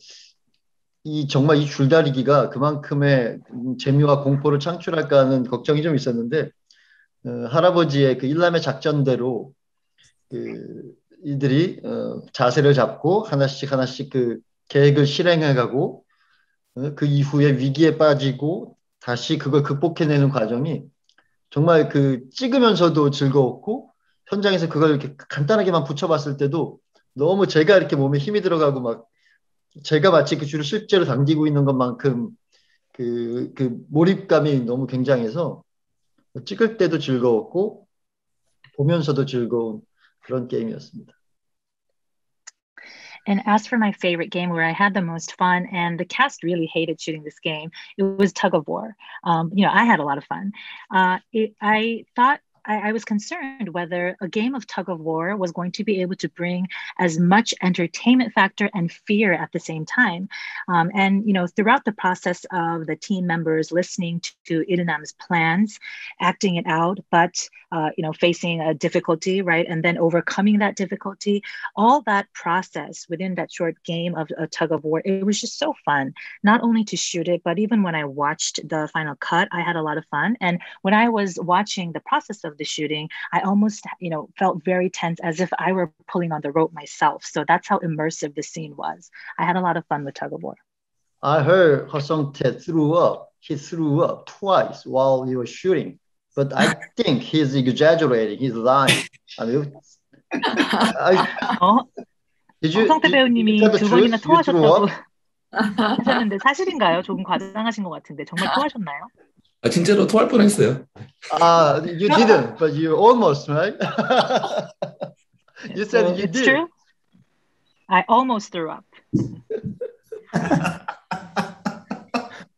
이 정말 이 줄다리기가 그만큼의 재미와 공포를 창출할까 하는 걱정이 좀 있었는데 어, 할아버지의 그 일남의 작전대로 그 이들이 어, 자세를 잡고 하나씩 하나씩 그 계획을 실행해가고 어, 그 이후에 위기에 빠지고 다시 그걸 극복해내는 과정이 정말 그 찍으면서도 즐거웠고 현장에서 그걸 이렇게 간단하게만 붙여봤을 때도 너무 제가 이렇게 몸에 힘이 들어가고 막 제가 마치 그 줄을 실제로 당기고 있는 것만큼 그, 그 몰입감이 너무 굉장해서 찍을 때도 즐거웠고 보면서도 즐거운 그런 게임이었습니다. And as for my favorite game where I had the most fun, and the cast really hated shooting this game, it was Tug of War. Um, you know, I had a lot of fun. Uh, it, I thought I, I, was concerned whether a game of tug of war was going to be able to bring as much entertainment factor and fear at the same time. Um, and you know, throughout the process of the team members listening to Il-nam's plans, acting it out, but uh, you know, facing a difficulty, right, and then overcoming that difficulty, all that process within that short game of a tug of war, it was just so fun. Not only to shoot it, but even when I watched the final cut, I had a lot of fun. And when I was watching the process of the shooting, I almost, you know, felt very tense as if I were pulling on the rope myself. So that's how immersive the scene was. I had a lot of fun with tug of war. I heard Heo Sung-tae threw up. He threw up twice while he was shooting, but I think he's exaggerating. He's lying. I mean, I, 어? did you, 홍상 대배우님이 did, 두 번이나 you threw up? 통하셨다고 하셨는데 사실인가요? 조금 과장하신 것 같은데 정말 통하셨나요? 아 진짜로 토할 뻔했어요. Ah, you didn't, but you almost, right? you said you it's did. True. I almost threw up.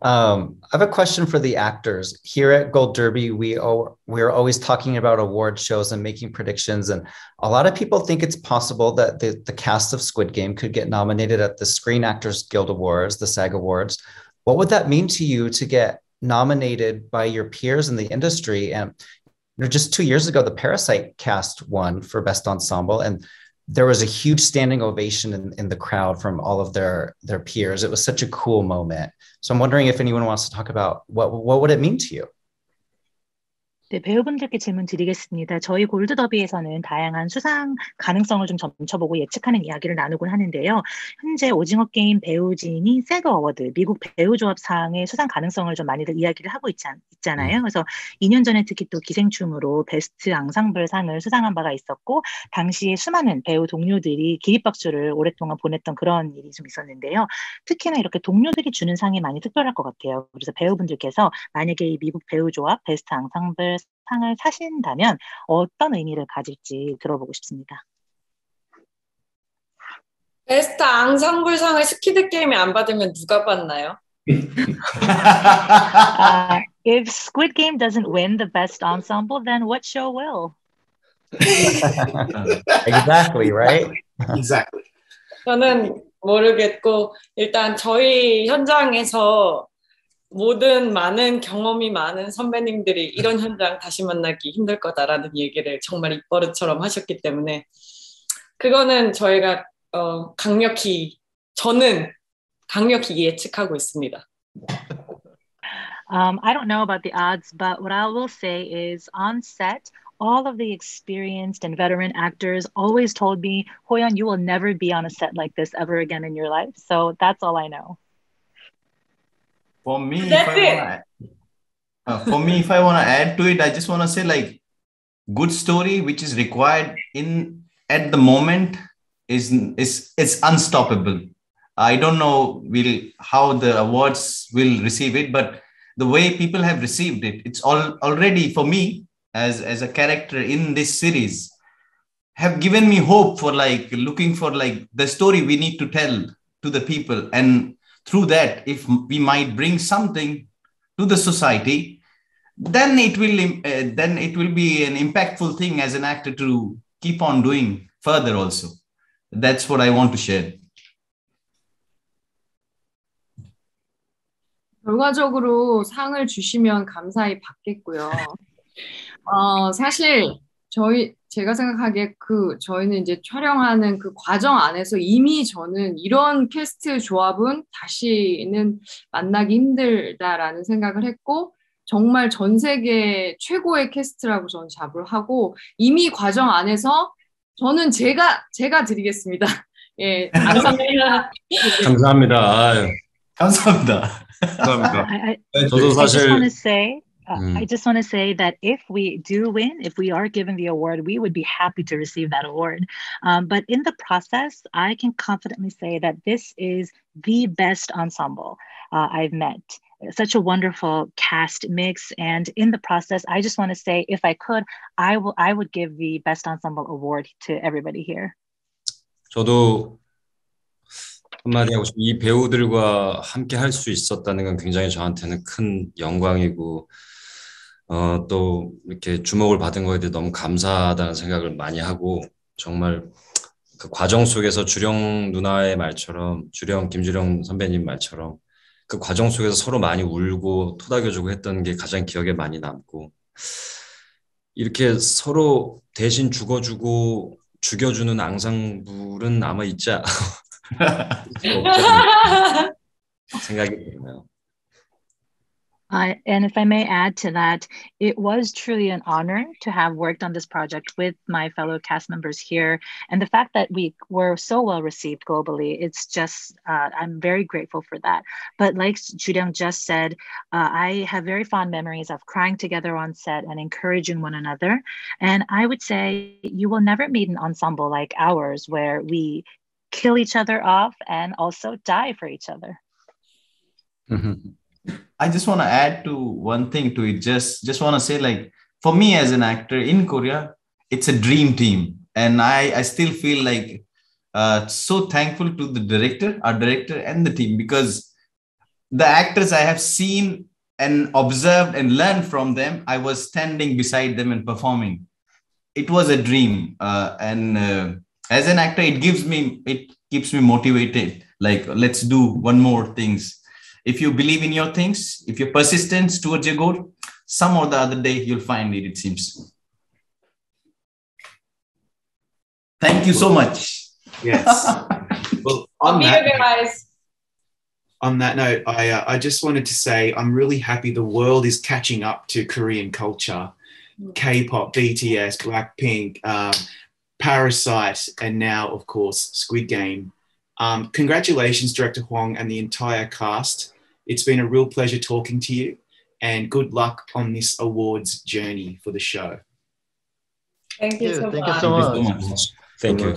Um, I have a question for the actors. Here at Gold Derby, we we're always talking about award shows and making predictions, and a lot of people think it's possible that the, the cast of Squid Game could get nominated at the Screen Actors Guild Awards, the SAG Awards. What would that mean to you to get nominated by your peers in the industry? And you know, just two years ago, the Parasite cast won for Best Ensemble, and there was a huge standing ovation in, in the crowd from all of their their peers. It was such a cool moment. So I'm wondering if anyone wants to talk about what what would it mean to you? 네, 배우분들께 질문 드리겠습니다. 저희 골드 더비에서는 다양한 수상 가능성을 좀 점쳐보고 예측하는 이야기를 나누곤 하는데요. 현재 오징어 게임 배우진이 세그 어워드, 미국 배우 조합상의 수상 가능성을 좀 많이들 이야기를 하고 있지, 있잖아요. 음. 그래서 2년 전에 특히 또 기생충으로 베스트 앙상블 상을 수상한 바가 있었고, 당시에 수많은 배우 동료들이 기립박수를 오랫동안 보냈던 그런 일이 좀 있었는데요. 특히나 이렇게 동료들이 주는 상이 많이 특별할 것 같아요. 그래서 배우분들께서 만약에 이 미국 배우 조합 베스트 앙상블 상을 사신다면 어떤 의미를 가질지 들어보고 싶습니다. 베스트 앙상블상을 스키드 게임이 안 받으면 누가 받나요? uh, if Squid Game doesn't win the best ensemble, then what show will? exactly, right? exactly. 저는 모르겠고 일단 저희 현장에서 모든 많은 경험이 많은 선배님들이 이런 현장 다시 만나기 힘들 거다라는 얘기를 정말 입버릇처럼 하셨기 때문에 그거는 저희가 어, 강력히 저는 강력히 예측하고 있습니다. Um, I don't know about the odds, but what I will say is on set, all of the experienced and veteran actors always told me, Hoyan, you will never be on a set like this ever again in your life. So that's all I know. For me, That's if I wanna, uh, for me, if I want to add to it, I just want to say like good story, which is required in at the moment, is is is unstoppable. I don't know will how the awards will receive it, but the way people have received it, it's all already for me as as a character in this series have given me hope for like looking for like the story we need to tell to the people and through that, if we might bring something to the society, then it will uh, then it will be an impactful thing as an actor to keep on doing further. Also, that's what I want to share. 결과적으로 상을 주시면 감사히 받겠고요. 어, 사실 저희 제가 생각하기에 그 저희는 이제 촬영하는 그 과정 안에서 이미 저는 이런 캐스트 조합은 다시는 만나기 힘들다라는 생각을 했고 정말 전 세계 최고의 캐스트라고 저는 잡을 하고 이미 과정 안에서 저는 제가 제가 드리겠습니다. 예, 감사합니다. 감사합니다. 감사합니다. 감사합니다. 저도 사실 Uh, mm. I just want to say that if we do win, if we are given the award, we would be happy to receive that award. Um, but in the process, I can confidently say that this is the best ensemble uh, I've met. Such a wonderful cast mix, and in the process, I just want to say, if I could, I will. I would give the best ensemble award to everybody here. 저도 한마디 하고 싶이 배우들과 함께 할 수 있었다는 건 굉장히 저한테는 큰 영광이고 어, 또 이렇게 주목을 받은 거에 대해 너무 감사하다는 생각을 많이 하고 정말 그 과정 속에서 주령 누나의 말처럼 주령 김주령 선배님 말처럼 그 과정 속에서 서로 많이 울고 토닥여주고 했던 게 가장 기억에 많이 남고 이렇게 서로 대신 죽어주고 죽여주는 앙상블은 아마 있지 않- 생각이 드네요. Uh, and if I may add to that, it was truly an honor to have worked on this project with my fellow cast members here. And the fact that we were so well received globally, it's just, uh, I'm very grateful for that. But like Joo-ryoung just said, uh, I have very fond memories of crying together on set and encouraging one another. And I would say you will never meet an ensemble like ours where we kill each other off and also die for each other. I just want to add to one thing to it. Just just want to say, like, for me as an actor in Korea, it's a dream team, and I I still feel like uh, so thankful to the director, our director, and the team because the actors I have seen and observed and learned from them, I was standing beside them and performing. It was a dream, uh, and uh, as an actor, it gives me it keeps me motivated. Like, let's do one more things if you believe in your things, if you're persistent towards your goal, some or the other day you'll find it, it seems. Thank you so much. Yes. well, on that, you guys. on that note, I uh, I just wanted to say I'm really happy the world is catching up to Korean culture, K-pop, BTS, Blackpink, um, Parasite, and now of course Squid Game. Um, congratulations, Director Hwang and the entire cast. It's been a real pleasure talking to you, and good luck on this awards journey for the show. Thank you so Thank you much. so much. Thank you.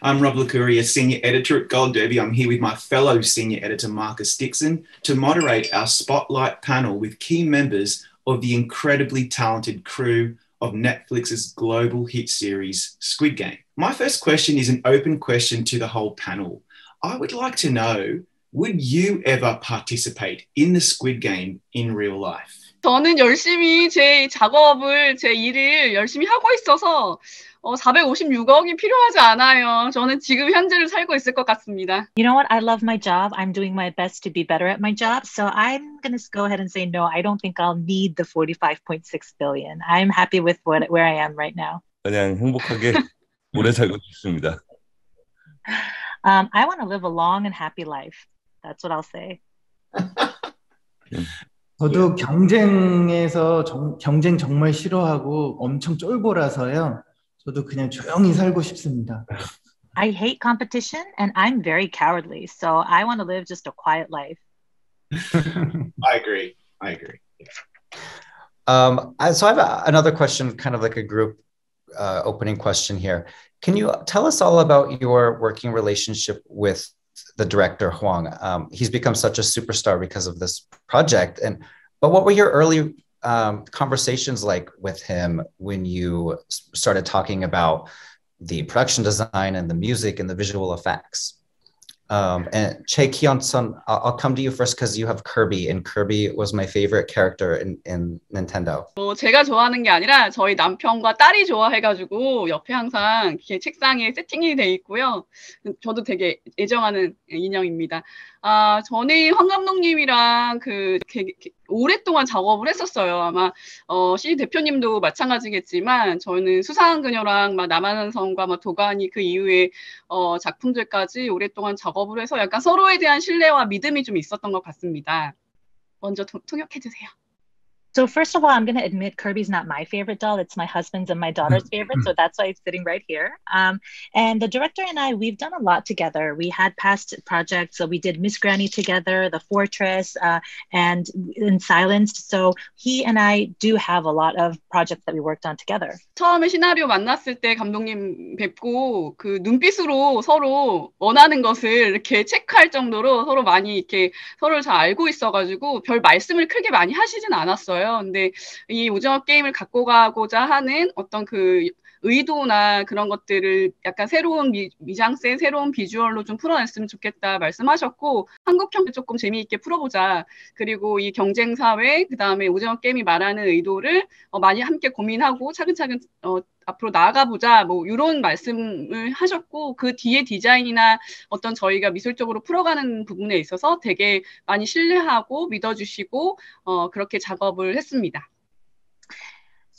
I'm Rob Licuria, a senior editor at Gold Derby. I'm here with my fellow senior editor, Marcus Dixon, to moderate our spotlight panel with key members of the incredibly talented crew of Netflix's global hit series, Squid Game. My first question is an open question to the whole panel. I would like to know would you ever participate in the Squid Game in real life? 저는 열심히 제 작업을, 제 일을 열심히 하고 있어서 어, 456억이 필요하지 않아요. 저는 지금 현재를 살고 있을 것 같습니다. You know what? I love my job. I'm doing my best to be better at my job. So I'm going to go ahead and say no. I don't think I'll need the 45.6 billion. I'm happy with what, where I am right now. 그냥 행복하게 오래 살고 싶습니다. Um, I want to live a long and happy life. That's what I'll say. 저도 경쟁에서 정- 경쟁 정말 싫어하고 엄청 쫄보라서요. 저도 그냥 조용히 살고 싶습니다. I hate competition and I'm very cowardly. So I want to live just a quiet life. I agree. I agree. Um, I- so I have a, another question, kind of like a group uh, opening question here. Can you tell us all about your working relationship with the director Hwang? Um, he's become such a superstar because of this project. And but what were your early um, conversations like with him when you started talking about the production design and the music and the visual effects? Um, and Che Kyun-sun, I'll, I'll come to you first because you have Kirby, and Kirby was my favorite character in, in Nintendo. 뭐 제가 좋아하는 게 아니라 저희 남편과 딸이 좋아해가지고 옆에 항상 책상에 세팅이 돼 있고요. 저도 되게 애정하는 인형입니다. 아, 저는 황 감독님이랑 그 되게 오랫동안 작업을 했었어요. 아마 어, 시 대표님도 마찬가지겠지만 저는 수상한 그녀랑 막 남한한 성과 막 도가니 그 이후에 어, 작품들까지 오랫동안 작업을 해서 약간 서로에 대한 신뢰와 믿음이 좀 있었던 것 같습니다. 먼저 통- 통역해 주세요. So first of all, I'm going to admit Kirby's not my favorite doll. It's my husband's and my daughter's favorite. So that's why it's sitting right here. Um, and the director and I, we've done a lot together. We had past projects. So we did Miss Granny together, The Fortress, uh, and in Silenced. So he and I do have a lot of projects that we worked on together. 처음에 시나리오 만났을 때 감독님 뵙고 그 눈빛으로 서로 원하는 것을 이렇게 체크할 정도로 서로 많이 이렇게 서로를 잘 알고 있어가지고 별 말씀을 크게 많이 하시진 않았어요. 근데 이 오징어 게임을 갖고 가고자 하는 어떤 그 의도나 그런 것들을 약간 새로운 미, 미장센, 새로운 비주얼로 좀 풀어냈으면 좋겠다 말씀하셨고 한국 평 조금 재미있게 풀어보자. 그리고 이 경쟁 사회, 그 다음에 오징어 게임이 말하는 의도를 어, 많이 함께 고민하고 차근차근 어, 앞으로 나아가 보자 뭐 이런 말씀을 하셨고 그 뒤에 디자인이나 어떤 저희가 미술적으로 풀어가는 부분에 있어서 되게 많이 신뢰하고 믿어주시고 어, 그렇게 작업을 했습니다.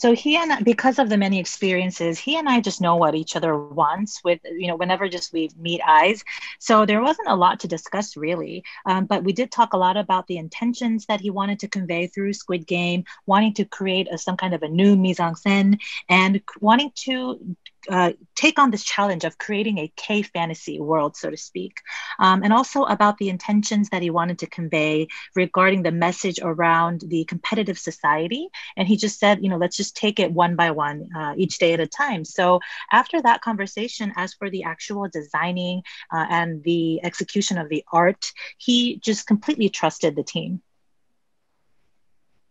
So he and because of the many experiences, he and I just know what each other wants with, you know, whenever just we meet eyes. So there wasn't a lot to discuss really. Um, but we did talk a lot about the intentions that he wanted to convey through Squid Game, wanting to create a, some kind of a new mise en scène and wanting to uh, take on this challenge of creating a K fantasy world, so to speak, um, and also about the intentions that he wanted to convey regarding the message around the competitive society. And he just said, you know, let's just take it one by one, uh, each day at a time. So after that conversation, as for the actual designing uh, and the execution of the art, he just completely trusted the team.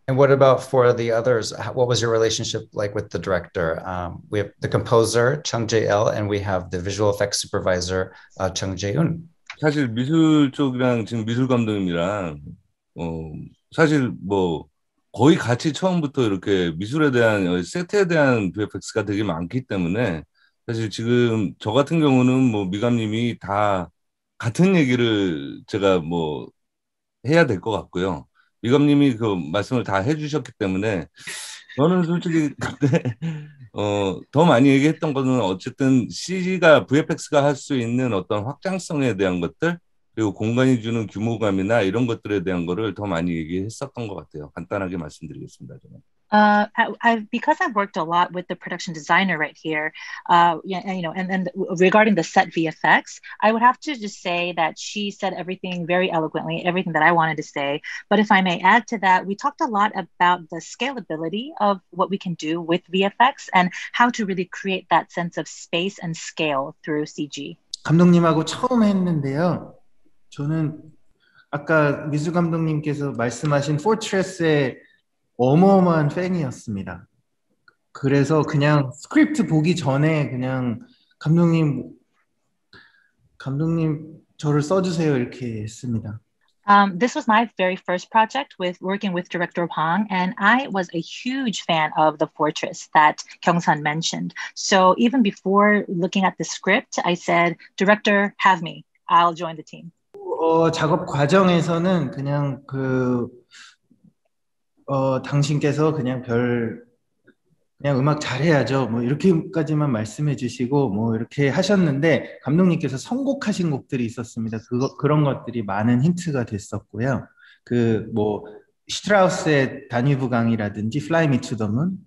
And what about for the others? What was your relationship like with the director? Um, we have the composer Chung Jae-el, and we have the visual effects supervisor uh, Chung Jae-un. 사실 미술 쪽이랑 지금 미술 감독님이랑 어 사실 뭐 거의 같이 처음부터 이렇게 미술에 대한 세트에 대한 VFX가 되게 많기 때문에 사실 지금 저 같은 경우는 뭐 미감님이 다 같은 얘기를 제가 뭐 해야 될 것 같고요. 미감님이 그 말씀을 다 해주셨기 때문에 저는 솔직히 그때 어, 더 많이 얘기했던 거는 어쨌든 CG가 VFX가 할 수 있는 어떤 확장성에 대한 것들 그리고 공간이 주는 규모감이나 이런 것들에 대한 거를 더 많이 얘기했었던 것 같아요. 간단하게 말씀드리겠습니다. 저는. Uh, I, I've, because I've worked a lot with the production designer right here, uh, you know, and then regarding the set VFX, I would have to just say that she said everything very eloquently, everything that I wanted to say. But if I may add to that, we talked a lot about the scalability of what we can do with VFX and how to really create that sense of space and scale through CG. 감독님하고 처음 했는데요. 저는 아까 미술 감독님께서 말씀하신 포트레스의 어마어마한 팬이었습니다. 그래서 그냥 스크립트 보기 전에 그냥 감독님 감독님 저를 써주세요 이렇게 했습니다. Um, this was my very first project with working with director Hwang, and I was a huge fan of the fortress that Kyung-sun mentioned. So even before looking at the script, I said, "Director, have me. I'll join the team." 어, 작업 과정에서는 그냥 그 어, 당신께서 그냥 별 그냥 음악 잘해야죠. 뭐 이렇게까지만 말씀해 주시고 뭐 이렇게 하셨는데 감독님께서 선곡하신 곡들이 있었습니다. 그거 그런 것들이 많은 힌트가 됐었고요. 그뭐 다뉴브 강이라든지 Fly Me to the Moon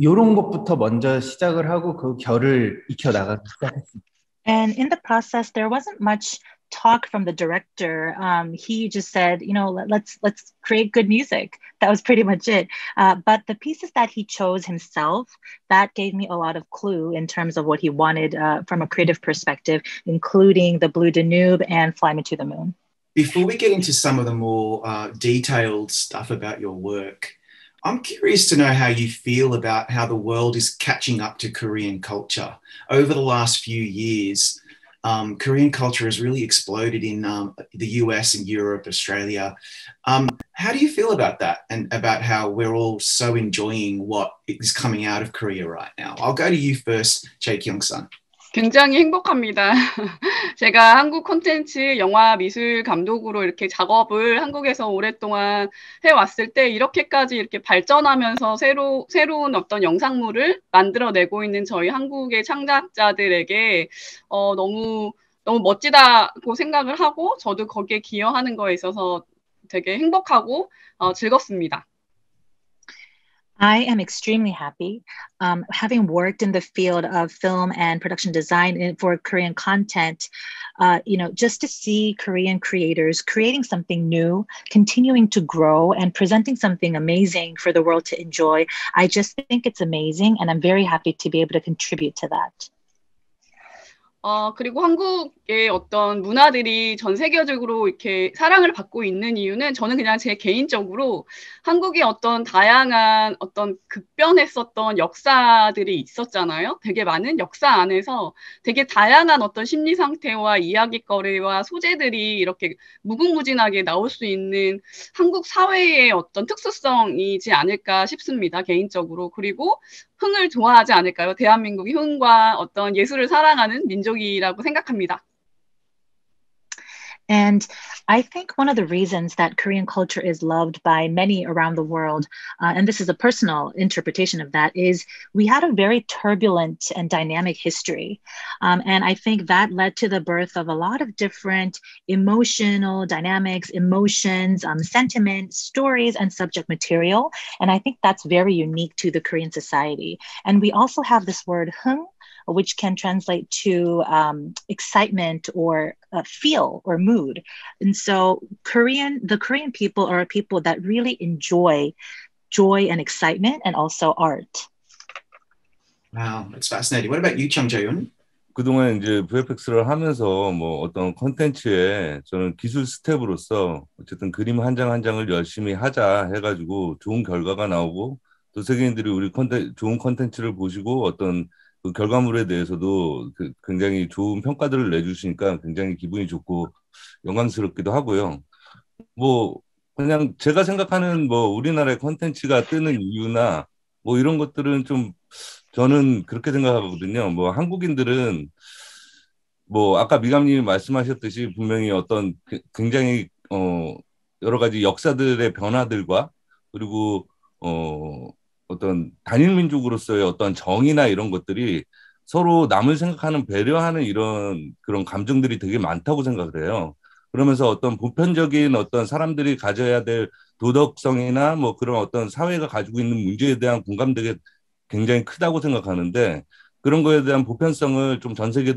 이런 것부터 먼저 시작을 하고 그 결을 익혀 나가기 시작했습니다. And in the process, there wasn't much talk from the director. Um, he just said, you know, let, let's let's create good music. That was pretty much it. Uh, but the pieces that he chose himself, that gave me a lot of clue in terms of what he wanted uh, from a creative perspective, including the Blue Danube and Fly Me to the Moon. Before we get into some of the more uh, detailed stuff about your work, I'm curious to know how you feel about how the world is catching up to Korean culture over the last few years um, Korean culture has really exploded in um, the US and Europe, Australia. Um, how do you feel about that and about how we're all so enjoying what is coming out of Korea right now? I'll go to you first, Chae Kyoung-sun. 굉장히 행복합니다. 제가 한국 콘텐츠 영화 미술 감독으로 이렇게 작업을 한국에서 오랫동안 해왔을 때 이렇게까지 이렇게 발전하면서 새로, 새로운 어떤 영상물을 만들어내고 있는 저희 한국의 창작자들에게 어, 너무 너무 멋지다고 생각을 하고 저도 거기에 기여하는 거에 있어서 되게 행복하고 어, 즐겁습니다. I am extremely happy. Um, having worked in the field of film and production design for Korean content, uh, you know, just to see Korean creators creating something new, continuing to grow, and presenting something amazing for the world to enjoy, I just think it's amazing, and I'm very happy to be able to contribute to that. 어, 그리고 한국의 어떤 문화들이 전 세계적으로 이렇게 사랑을 받고 있는 이유는 저는 그냥 제 개인적으로 한국의 어떤 다양한 어떤 급변했었던 역사들이 있었잖아요. 되게 많은 역사 안에서 되게 다양한 어떤 심리 상태와 이야기거리와 소재들이 이렇게 무궁무진하게 나올 수 있는 한국 사회의 어떤 특수성이지 않을까 싶습니다. 개인적으로. 그리고 흥을 좋아하지 않을까요? 대한민국이 흥과 어떤 예술을 사랑하는 민족이라고 생각합니다. And I think one of the reasons that Korean culture is loved by many around the world, uh, and this is a personal interpretation of that, is we had a very turbulent and dynamic history. Um, and I think that led to the birth of a lot of different emotional dynamics, emotions, um, sentiment, stories, and subject material. And I think that's very unique to the Korean society. And we also have this word hung, which can translate to um, excitement or uh, feel or mood. And so Korean, the Korean people are people that really enjoy joy and excitement and also art. Wow, that's fascinating. What about you, Chung Jae-yoon? 그동안 이제 VFX를 하면서 뭐 어떤 컨텐츠에 저는 기술 스텝으로서 어쨌든 그림 한 장 한 장을 열심히 하자 해가지고 좋은 결과가 나오고 또 세계인들이 우리 컨텐 좋은 컨텐츠를 보시고 어떤 그 결과물에 대해서도 그 굉장히 좋은 평가들을 내주시니까 굉장히 기분이 좋고 영광스럽기도 하고요. 뭐 그냥 제가 생각하는 뭐 우리나라의 컨텐츠가 뜨는 이유나 뭐 이런 것들은 좀 저는 그렇게 생각하거든요. 뭐 한국인들은 뭐 아까 미감님이 말씀하셨듯이 분명히 어떤 굉장히 어 여러 가지 역사들의 변화들과 그리고 어 어떤 단일 민족으로서의 어떤 정의나 이런 것들이 서로 남을 생각하는 배려하는 이런 그런 감정들이 되게 많다고 생각을 해요. 그러면서 어떤 보편적인 어떤 사람들이 가져야 될 도덕성이나 뭐 그런 어떤 사회가 가지고 있는 문제에 대한 공감대가 굉장히 크다고 생각하는데 그런 거에 대한 보편성을 좀 전 세계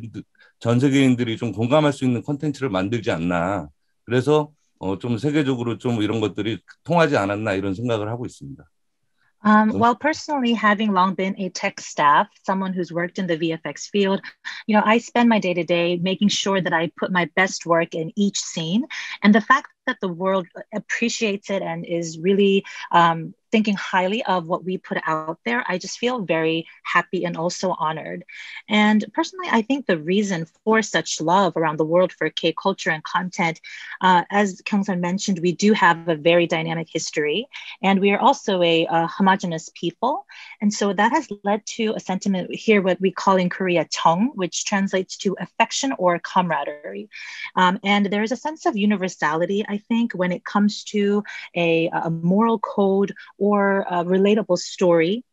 전 세계인들이 좀 공감할 수 있는 컨텐츠를 만들지 않나. 그래서 어, 좀 세계적으로 좀 이런 것들이 통하지 않았나 이런 생각을 하고 있습니다. Um, well, personally, having long been a tech staff, someone who's worked in the VFX field, you know, I spend my day to day making sure that I put my best work in each scene. And the fact that the world appreciates it and is really um, thinking highly of what we put out there, I just feel very happy and also honored. And personally, I think the reason for such love around the world for K culture and content, uh, as Kyoung-sun mentioned, we do have a very dynamic history, and we are also a, a homogenous people. And so that has led to a sentiment here, what we call in Korea chong, which translates to affection or camaraderie. Um, and there is a sense of universality, I think, when it comes to a, a moral code or a relatable story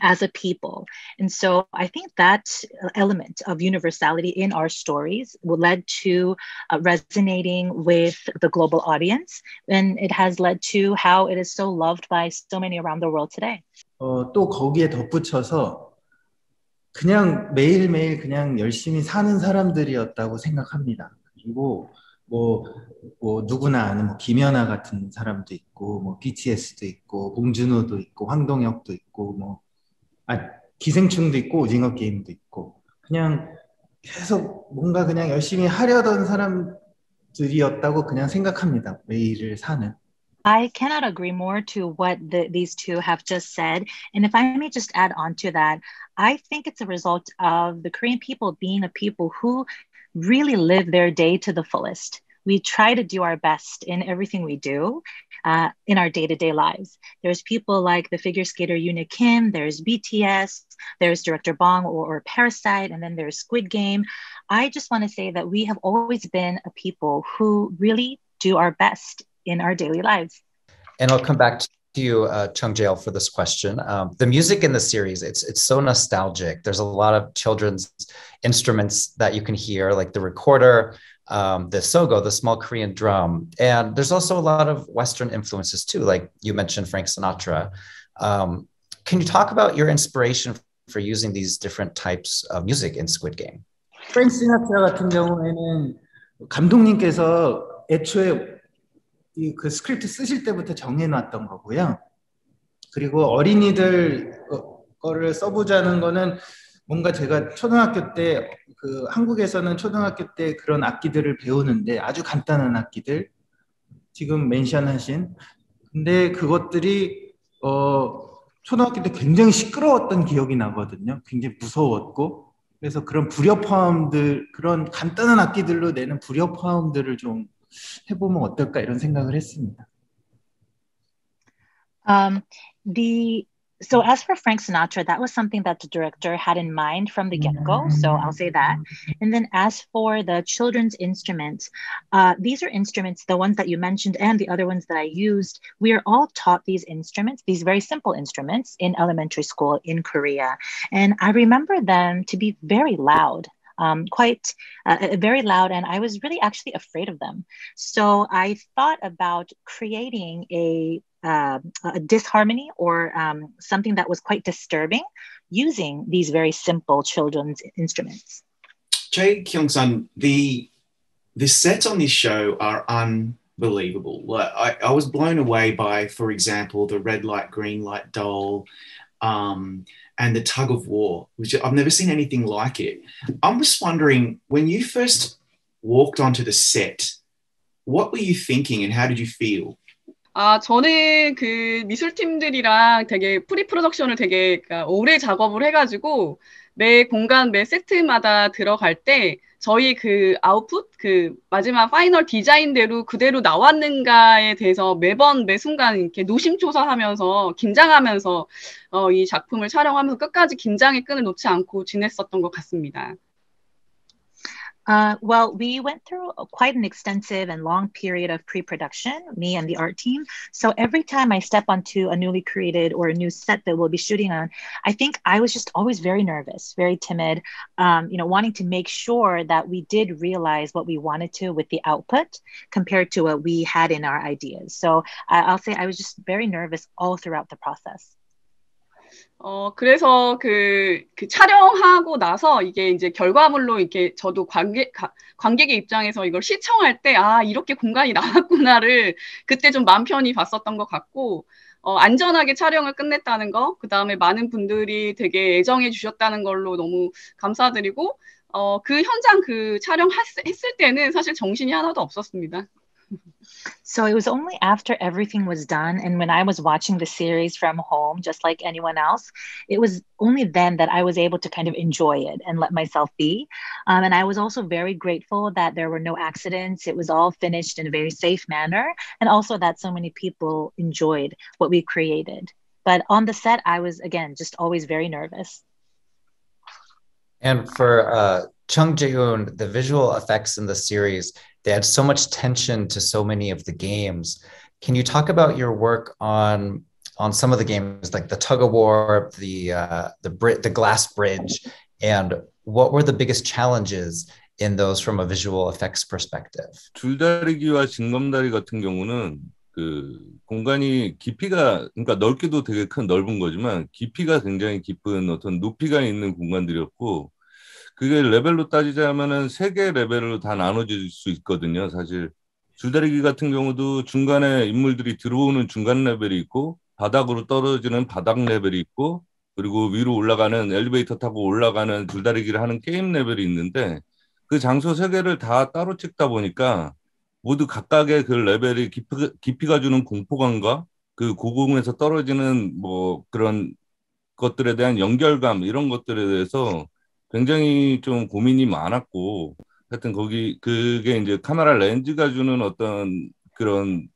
as a people. And so I think that element of universality in our stories led to uh, resonating with the global audience. And it has led to how it is so loved by so many around the world today. 어, 또 거기에 덧붙여서 그냥 매일매일 그냥 열심히 사는 사람들이었다고 생각합니다. 그리고 뭐, 뭐 누구나 아는 뭐 김연아 같은 사람도 있고 뭐 BTS도 있고 봉준호도 있고 황동혁도 있고 뭐 아, 기생충도 있고 오징어 게임도 있고 그냥 계속 뭔가 그냥 열심히 하려던 사람들이었다고 그냥 생각합니다. 매일을 사는. I cannot agree more to what the, these two have just said. And if I may just add on to that, I think it's a result of the Korean people being a people who really live their day to the fullest. We try to do our best in everything we do uh, in our day to day lives. There's people like the figure skater Yuna Kim, there's BTS, there's director Bong or, or Parasite, and then there's Squid Game. I just want to say that we have always been a people who really do our best in our daily lives. And I'll come back to you, uh, Jung Jae-il, for this question. Um, the music in the series, it's it's so nostalgic. There's a lot of children's instruments that you can hear, like the recorder, um, the sogo, the small Korean drum, and there's also a lot of Western influences too, like you mentioned Frank Sinatra. Um, can you talk about your inspiration for using these different types of music in Squid Game? Frank Sinatra 같은 경우에는 감독님께서 애초에 이 그 스크립트 쓰실 때부터 정해놨던 거고요. 그리고 어린이들 거를 써보자는 거는 뭔가 제가 초등학교 때 그 한국에서는 초등학교 때 그런 악기들을 배우는데 아주 간단한 악기들 지금 멘션하신 근데 그것들이 어 초등학교 때 굉장히 시끄러웠던 기억이 나거든요. 굉장히 무서웠고 그래서 그런 불협화음들 그런 간단한 악기들로 내는 불협화음들을 좀 해보면 어떨까 이런 생각을 했습니다. Um, the so as for Frank Sinatra, that was something that the director had in mind from the get-go. So I'll say that. And then as for the children's instruments, uh, these are instruments, the ones that you mentioned and the other ones that I used. We are all taught these instruments, these very simple instruments in elementary school in Korea. And I remember them to be very loud. Um, quite uh, very loud, and I was really actually afraid of them. So I thought about creating a uh, a disharmony or um, something that was quite disturbing using these very simple children's instruments. Chae Kyoung-sun, the the sets on this show are unbelievable. I, I was blown away by, for example, the red light, green light doll, um, and the tug of war, which I've never seen anything like it. I'm just wondering when you first walked onto the set, what were you thinking and how did you feel? 아, 저는 그 미술팀들이랑 되게 프리 프로덕션을 되게 그러니까 오래 작업을 해가지고 매 공간, 매 세트마다 들어갈 때 저희 그 아웃풋, 그 마지막 파이널 디자인대로 그대로 나왔는가에 대해서 매번 매 순간 이렇게 노심초사하면서 긴장하면서 어, 이 작품을 촬영하면서 끝까지 긴장의 끈을 놓지 않고 지냈었던 것 같습니다. Uh, well, we went through quite an extensive and long period of pre production, me and the art team. So every time I step onto a newly created or a new set that we'll be shooting on, I think I was just always very nervous, very timid, um, you know, wanting to make sure that we did realize what we wanted to with the output compared to what we had in our ideas. So I'll say I was just very nervous all throughout the process. 어, 그래서 그, 그 촬영하고 나서 이게 이제 결과물로 이렇게 저도 관객, 가, 관객의 입장에서 이걸 시청할 때, 아, 이렇게 공간이 나왔구나를 그때 좀 마음 편히 봤었던 것 같고, 어, 안전하게 촬영을 끝냈다는 거, 그 다음에 많은 분들이 되게 애정해 주셨다는 걸로 너무 감사드리고, 어, 그 현장 그 촬영했을 때는 사실 정신이 하나도 없었습니다. So it was only after everything was done and when I was watching the series from home, just like anyone else, it was only then that I was able to kind of enjoy it and let myself be. Um, and I was also very grateful that there were no accidents. It was all finished in a very safe manner. And also that so many people enjoyed what we created. But on the set, I was, again, just always very nervous. And for uh, Jung Jai-hoon, the visual effects in the series, they had so much tension to so many of the games. Can you talk about your work on on some of the games, like the tug of war, the uh, the Brit, the glass bridge, and what were the biggest challenges in those from a visual effects perspective? 줄다리기와 징검다리 같은 경우는 그 공간이 깊이가 그러니까 넓기도 되게 큰 넓은 거지만 깊이가 굉장히 깊은 어떤 높이가 있는 공간들이었고 그게 레벨로 따지자면은 세 개 레벨로 다 나눠질 수 있거든요. 사실 줄다리기 같은 경우도 중간에 인물들이 들어오는 중간 레벨이 있고 바닥으로 떨어지는 바닥 레벨이 있고 그리고 위로 올라가는 엘리베이터 타고 올라가는 줄다리기를 하는 게임 레벨이 있는데 그 장소 세 개를 다 따로 찍다 보니까 모두 각각의 그 레벨이 깊이, 깊이가 주는 공포감과 그 고공에서 떨어지는 뭐 그런 것들에 대한 연결감 이런 것들에 대해서 굉장히 좀 고민이 많았고 하여튼 거기 그게 이제 카메라 렌즈가 주는 어떤 그런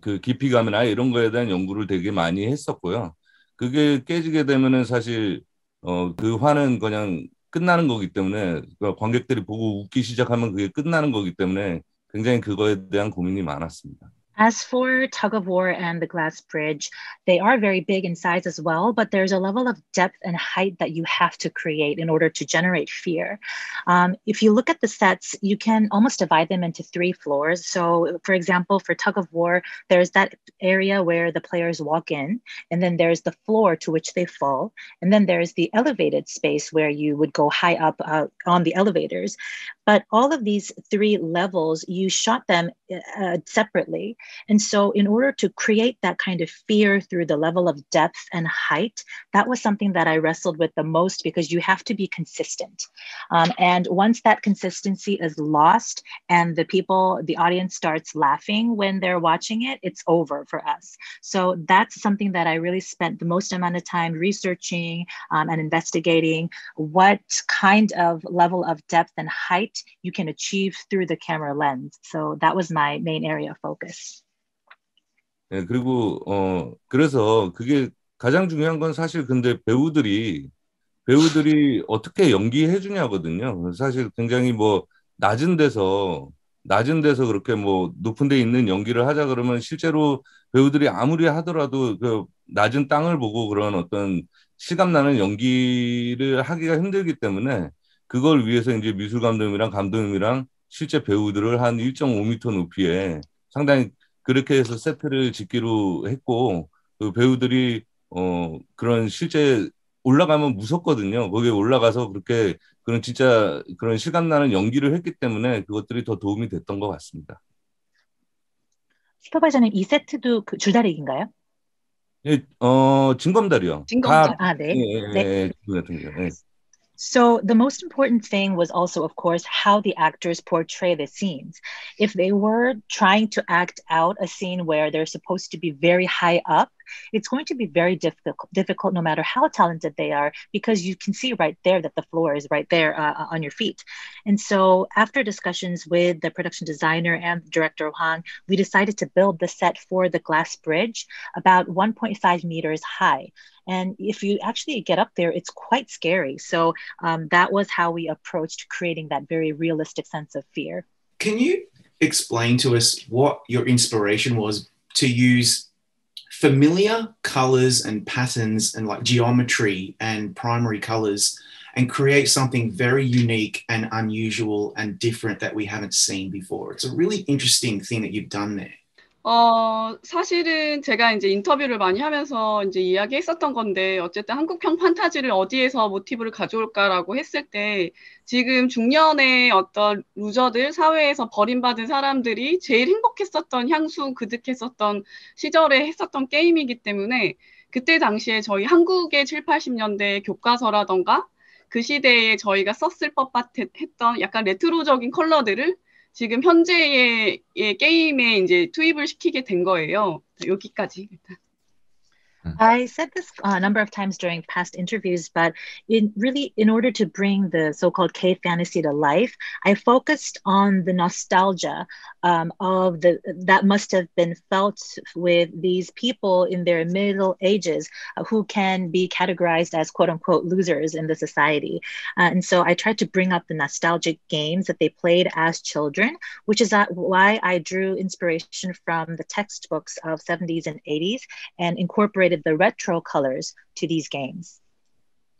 그 깊이감이나 이런 거에 대한 연구를 되게 많이 했었고요. 그게 깨지게 되면은 사실 어 그 화는 그냥 끝나는 거기 때문에 관객들이 보고 웃기 시작하면 그게 끝나는 거기 때문에 굉장히 그거에 대한 고민이 많았습니다. As for tug of war and the glass bridge, they are very big in size as well, but there's a level of depth and height that you have to create in order to generate fear. Um, if you look at the sets, you can almost divide them into three floors. So, for example, for tug of war, there's that area where the players walk in, and then there's the floor to which they fall, and then there's the elevated space where you would go high up uh, on the elevators. But all of these three levels, you shot them uh, separately. And so, in order to create that kind of fear through the level of depth and height, that was something that I wrestled with the most because you have to be consistent. Um, and once that consistency is lost and the people, the audience starts laughing when they're watching it, it's over for us. So, that's something that I really spent the most amount of time researching um, and investigating what kind of level of depth and height you can achieve through the camera lens. So, that was my main area of focus. 네, 그리고 어 그래서 그게 가장 중요한 건 사실 근데 배우들이 배우들이 어떻게 연기해 주냐거든요. 사실 굉장히 뭐 낮은 데서 낮은 데서 그렇게 뭐 높은 데 있는 연기를 하자 그러면 실제로 배우들이 아무리 하더라도 그 낮은 땅을 보고 그런 어떤 실감나는 연기를 하기가 힘들기 때문에 그걸 위해서 이제 미술 감독님이랑 감독님이랑 실제 배우들을 한 1.5m 높이에 상당히 그렇게 해서 세트를 짓기로 했고 그 배우들이 어 그런 실제 올라가면 무섭거든요. 거기에 올라가서 그렇게 그런 진짜 그런 실감 나는 연기를 했기 때문에 그것들이 더 도움이 됐던 것 같습니다. 슈퍼바이저님 이 세트도 그 줄다리기인가요? 예, 어 진검다리요. 진검다리. 아, 네. 예, 예, 네. 예, 그 같은 경우. 예. So the most important thing was also, of course, how the actors portray the scenes. If they were trying to act out a scene where they're supposed to be very high up, it's going to be very difficult, difficult no matter how talented they are, because you can see right there that the floor is right there uh, on your feet. And so, after discussions with the production designer and director Hwang, we decided to build the set for the glass bridge about 1.5 meters high. And if you actually get up there, it's quite scary. So um, that was how we approached creating that very realistic sense of fear. Can you explain to us what your inspiration was to use familiar colors and patterns and like geometry and primary colors and create something very unique and unusual and different that we haven't seen before? It's a really interesting thing that you've done there. 어, 사실은 제가 이제 인터뷰를 많이 하면서 이제 이야기했었던 건데, 어쨌든 한국형 판타지를 어디에서 모티브를 가져올까라고 했을 때, 지금 중년의 어떤 루저들, 사회에서 버림받은 사람들이 제일 행복했었던, 향수 그득했었던 시절에 했었던 게임이기 때문에, 그때 당시에 저희 한국의 7, 80 년대 교과서라던가, 그 시대에 저희가 썼을 법했던 약간 레트로적인 컬러들을 지금 현재의 예, 게임에 이제 투입을 시키게 된 거예요. 여기까지 일단. I said this a number of times during past interviews, but in really, in order to bring the so-called K fantasy to life, I focused on the nostalgia um, of the that must have been felt with these people in their middle ages uh, who can be categorized as quote unquote losers in the society. Uh, and so I tried to bring up the nostalgic games that they played as children, which is why I drew inspiration from the textbooks of 70s and 80s and incorporated the retro colors to these games.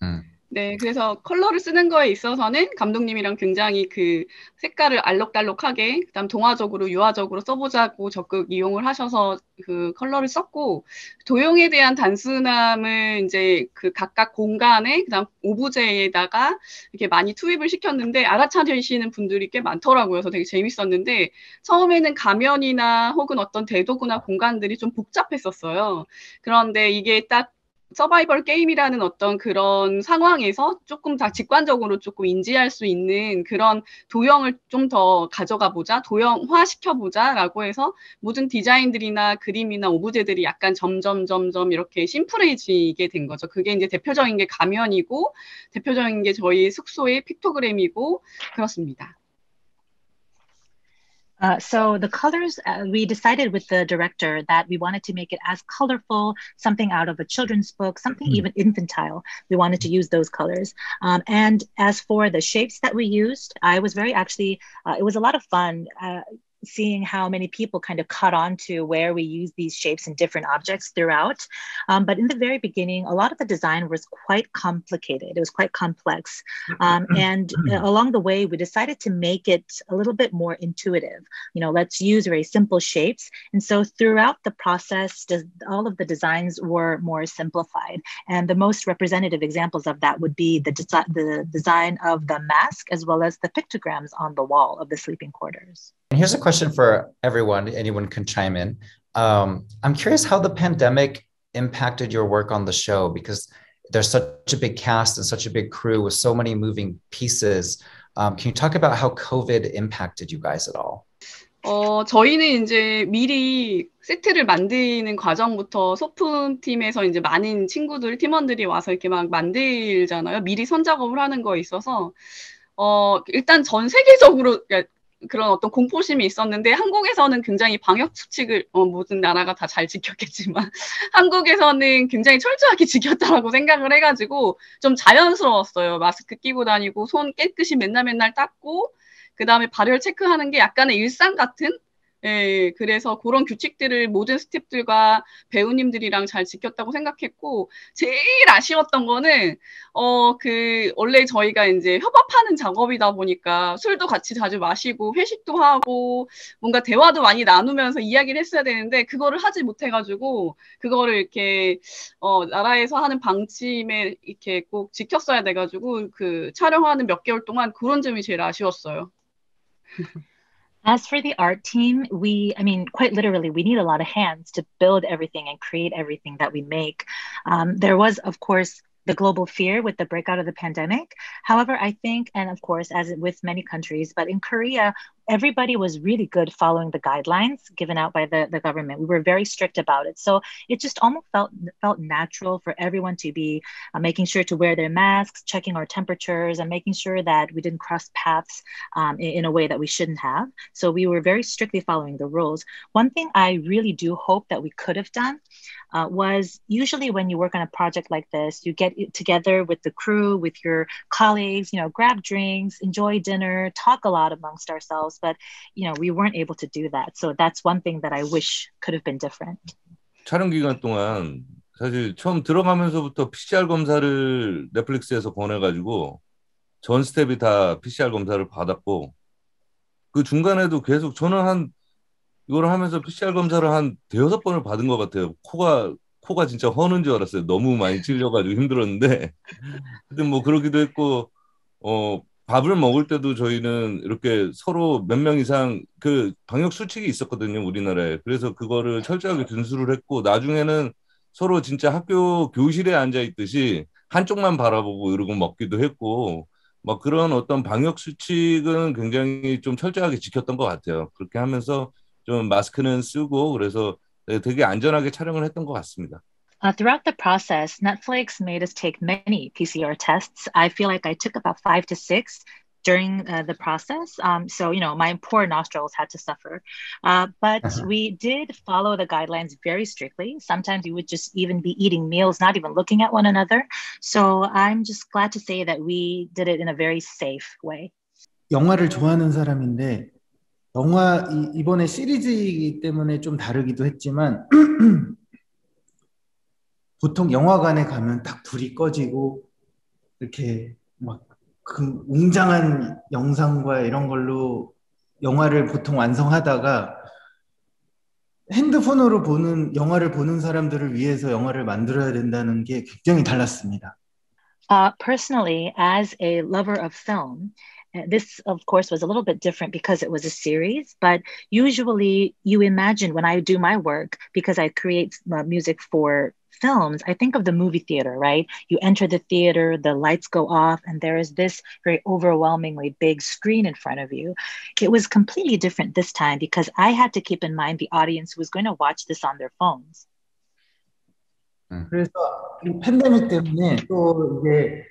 Hmm. 네, 그래서 컬러를 쓰는 거에 있어서는 감독님이랑 굉장히 그 색깔을 알록달록하게, 그다음 동화적으로 유화적으로 써보자고 적극 이용을 하셔서 그 컬러를 썼고 도형에 대한 단순함을 이제 그 각각 공간에 그다음 오브제에다가 이렇게 많이 투입을 시켰는데 알아차리시는 분들이 꽤 많더라고요. 그래서 되게 재밌었는데 처음에는 가면이나 혹은 어떤 대도구나 공간들이 좀 복잡했었어요. 그런데 이게 딱 서바이벌 게임이라는 어떤 그런 상황에서 조금 다 직관적으로 조금 인지할 수 있는 그런 도형을 좀 더 가져가 보자, 도형화 시켜 보자라고 해서 모든 디자인들이나 그림이나 오브제들이 약간 점점 점점 이렇게 심플해지게 된 거죠. 그게 이제 대표적인 게 가면이고 대표적인 게 저희 숙소의 픽토그램이고 그렇습니다. Uh, so the colors, uh, we decided with the director that we wanted to make it as colorful, something out of a children's book, something Mm. even infantile. We wanted to use those colors. Um, and as for the shapes that we used, I was very actually, uh, it was a lot of fun. Seeing how many people kind of caught on to where we use these shapes in different objects throughout. Um, but in the very beginning, a lot of the design was quite complicated. It was quite complex. Um, and uh, along the way, we decided to make it a little bit more intuitive. You know, let's use very simple shapes. And so throughout the process, all of the designs were more simplified. And the most representative examples of that would be the, desi- the design of the mask as well as the pictograms on the wall of the sleeping quarters. And here's a question for everyone. Anyone can chime in. Um, I'm curious how the pandemic impacted your work on the show because there's such a big cast and such a big crew with so many moving pieces. Um, can you talk about how COVID impacted you guys at all? 어, 저희는 이제 미리 세트를 만드는 과정부터 소품팀에서 이제 많은 친구들, 팀원들이 와서 이렇게 막 만들잖아요. 미리 선작업을 하는 거에 있어서, 어, 일단 전 세계적으로, 그 런 어떤 공포심이 있었는데 한국에서는 굉장히 방역 수칙을 어, 모든 나라가 다 잘 지켰겠지만 한국에서는 굉장히 철저하게 지켰다라고 생각을 해가지고 좀 자연스러웠어요. 마스크 끼고 다니고 손 깨끗이 맨날 맨날 닦고 그 다음에 발열 체크하는 게 약간의 일상 같은 예, 그래서 그런 규칙들을 모든 스탭들과 배우님들이랑 잘 지켰다고 생각했고, 제일 아쉬웠던 거는, 어, 그, 원래 저희가 이제 협업하는 작업이다 보니까 술도 같이 자주 마시고, 회식도 하고, 뭔가 대화도 많이 나누면서 이야기를 했어야 되는데, 그거를 하지 못해가지고, 그거를 이렇게, 어, 나라에서 하는 방침에 이렇게 꼭 지켰어야 돼가지고, 그 촬영하는 몇 개월 동안 그런 점이 제일 아쉬웠어요. As for the art team, we, I mean, quite literally, we need a lot of hands to build everything and create everything that we make. Um, there was, of course, the global fear with the breakout of the pandemic. However, I think, and of course, as with many countries, but in Korea, everybody was really good following the guidelines given out by the, the government. We were very strict about it. So it just almost felt felt natural for everyone to be uh, making sure to wear their masks, checking our temperatures, and making sure that we didn't cross paths um, in, in a way that we shouldn't have. So we were very strictly following the rules. One thing I really do hope that we could have done uh, was usually when you work on a project like this, you get together with the crew, with your colleagues, you know, grab drinks, enjoy dinner, talk a lot amongst ourselves but you know we weren't able to do that. So that's one thing that I wish could have been different. 촬영 기간 동안 사실 처음 들어가면서부터 PCR 검사를 넷플릭스에서 보내가지고 전 스텝이 다 PCR 검사를 받았고 그 중간에도 계속 저는 한 이걸 하면서 PCR 검사를 한 대여섯 번을 받은 것 같아요. 코가 코가 진짜 허는 줄 알았어요. 너무 많이 찔려가지고 힘들었는데. 근데 뭐 그러기도 했고 어 밥을 먹을 때도 저희는 이렇게 서로 몇 명 이상 그 방역 수칙이 있었거든요 우리나라에 그래서 그거를 철저하게 준수를 했고 나중에는 서로 진짜 학교 교실에 앉아 있듯이 한쪽만 바라보고 이러고 먹기도 했고 막 그런 어떤 방역 수칙은 굉장히 좀 철저하게 지켰던 것 같아요 그렇게 하면서 좀 마스크는 쓰고 그래서 되게 안전하게 촬영을 했던 것 같습니다. Uh, throughout the process, Netflix made us take many PCR tests. I feel like I took about five to six during uh, the process. Um, so, you know, my poor nostrils had to suffer. Uh, but uh-huh. we did follow the guidelines very strictly. Sometimes we would just even be eating meals, not even looking at one another. So I'm just glad to say that we did it in a very safe way. 영화를 좋아하는 사람인데 영화 이번에 시리즈이기 때문에 좀 다르기도 했지만 보통 영화관에 가면 딱 불이 꺼지고 이렇게 막 그 웅장한 영상과 이런 걸로 영화를 보통 완성하다가 핸드폰으로 보는 영화를 보는 사람들을 위해서 영화를 만들어야 된다는 게 굉장히 달랐습니다. Uh, personally, as a lover of film, this of course was a little bit different because it was a series but usually you imagine when i do my work because i create music for films, I think of the movie theater, right? You enter the theater, the lights go off, and there is this very overwhelmingly big screen in front of you. It was completely different this time because I had to keep in mind the audience who was going to watch this on their phones. 그래서 이 팬데믹 때문에 또 이제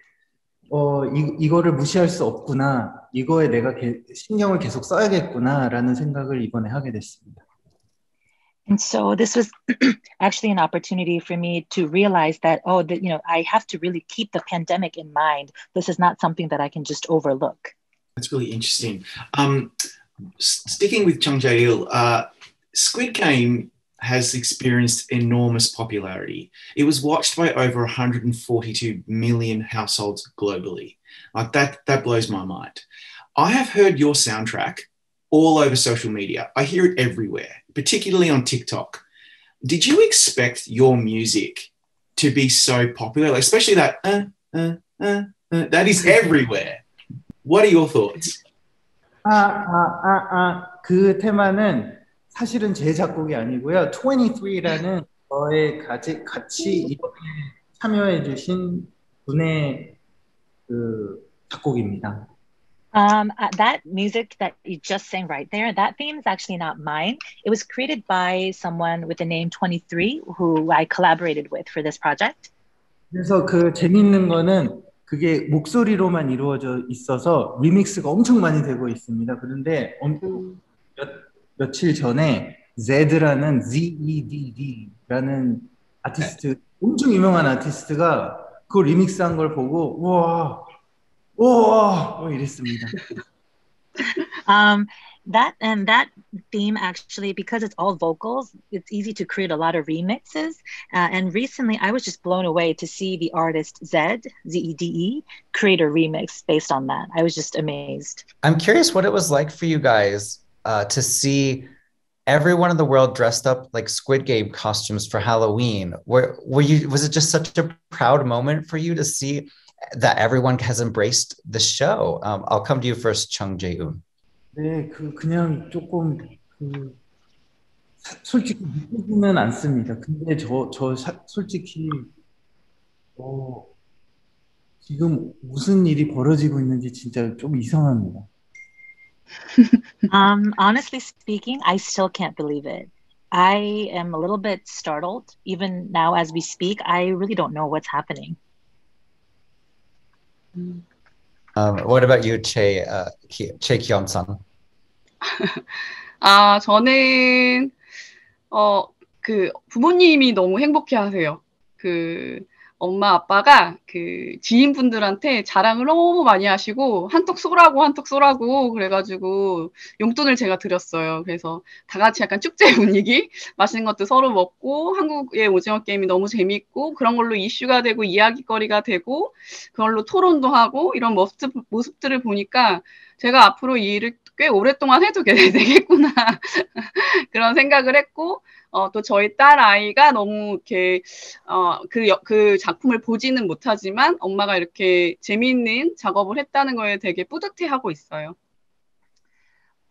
어 이, 이거를 무시할 수 없구나 이거에 내가 게, 신경을 계속 써야겠구나라는 생각을 이번에 하게 됐습니다. And so this was actually an opportunity for me to realize that, oh, that, you know, I have to really keep the pandemic in mind. This is not something that I can just overlook. That's really interesting. Um, sticking with Chung Jae-il, uh, Squid Game has experienced enormous popularity. It was watched by over 142 million households globally. Like that, that blows my mind. I have heard your soundtrack all over social media. I hear it everywhere, particularly on TikTok. Did you expect your music to be so popular, like, especially that uh, uh, uh, uh, that is everywhere? What are your thoughts? 아, 아, 아, 아, 그 테마는 사실은 제 작곡이 아니고요. 23라는 저의 같이, 같이 이번에 참여해 주신 분의 그 작곡입니다. Um, uh, that music that you just sang right there, that theme is actually not mine. It was created by someone with the name 23 who I collaborated with for this project. 그래서 그 재밌는 거는 그게 목소리로만 이루어져 있어서 리믹스가 엄청 많이 되고 있습니다. 그런데 엄- 몇, 며칠 전에 Zed라는 Z-E-D-D라는 아티스트, 엄청 유명한 아티스트가 그 리믹스한 걸 보고 우와, 우와, 뭐 이랬습니다. Um, that and that theme actually, because it's all vocals, it's easy to create a lot of remixes. Uh, and recently, I was just blown away to see the artist Zed Z E D E create a remix based on that. I was just amazed. I'm curious what it was like for you guys uh, to see everyone in the world dressed up like Squid Game costumes for Halloween. Were, were you, was it just such a proud moment for you to see that everyone has embraced the show? Um, I'll come to you first, Jung Jai-hoon. 네, 그 그냥 조금 그 솔직히 믿기는 않습니다. 근데 저 저 솔직히 어 지금 무슨 일이 벌어지고 있는지 진짜 좀 이상합니다. um, honestly speaking, I still can't believe it. I am a little bit startled. Even now, as we speak, I really don't know what's happening. Um, what about you, Chae, uh, Chae Kyoung-sun? 아, 저는, 어, 그, 부모님이 너무 행복해 하세요. 그, 엄마, 아빠가 그 지인분들한테 자랑을 너무 많이 하시고, 한턱 쏘라고, 한턱 쏘라고, 그래가지고 용돈을 제가 드렸어요. 그래서 다 같이 약간 축제 분위기, 맛있는 것도 서로 먹고, 한국의 오징어 게임이 너무 재밌고, 그런 걸로 이슈가 되고, 이야기거리가 되고, 그걸로 토론도 하고, 이런 모습, 모습들을 보니까 제가 앞으로 이 일을 꽤 오랫동안 해도 되- 되겠구나 그런 생각을 했고 어, 또 저희 딸 아이가 너무 이렇게 어, 그, 여- 그 작품을 보지는 못하지만 엄마가 이렇게 재미있는 작업을 했다는 거에 되게 뿌듯해하고 있어요.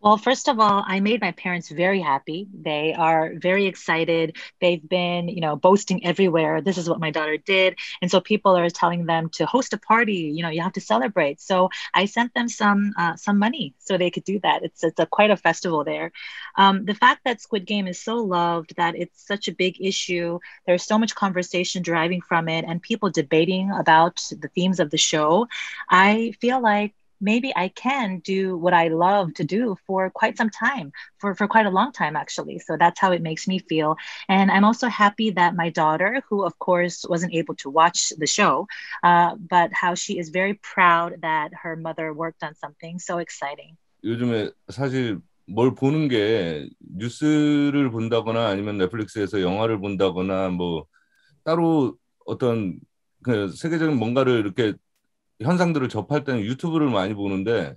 Well, first of all, I made my parents very happy. They are very excited. They've been, you know, boasting everywhere. This is what my daughter did. And so people are telling them to host a party, you know, you have to celebrate. So I sent them some uh, some money so they could do that. It's it's a, quite a festival there. Um, the fact that Squid Game is so loved, that it's such a big issue, there's so much conversation deriving from it and people debating about the themes of the show. I feel like maybe I can do what I love to do for quite some time, for, for quite a long time, actually. So that's how it makes me feel. And I'm also happy that my daughter, who of course wasn't able to watch the show, uh, but how she is very proud that her mother worked on something so exciting. 요즘에 사실 뭘 보는 게 뉴스를 본다거나 아니면 넷플릭스에서 영화를 본다거나 뭐 따로 어떤 그 세계적인 뭔가를 이렇게 현상들을 접할 때는 유튜브를 많이 보는데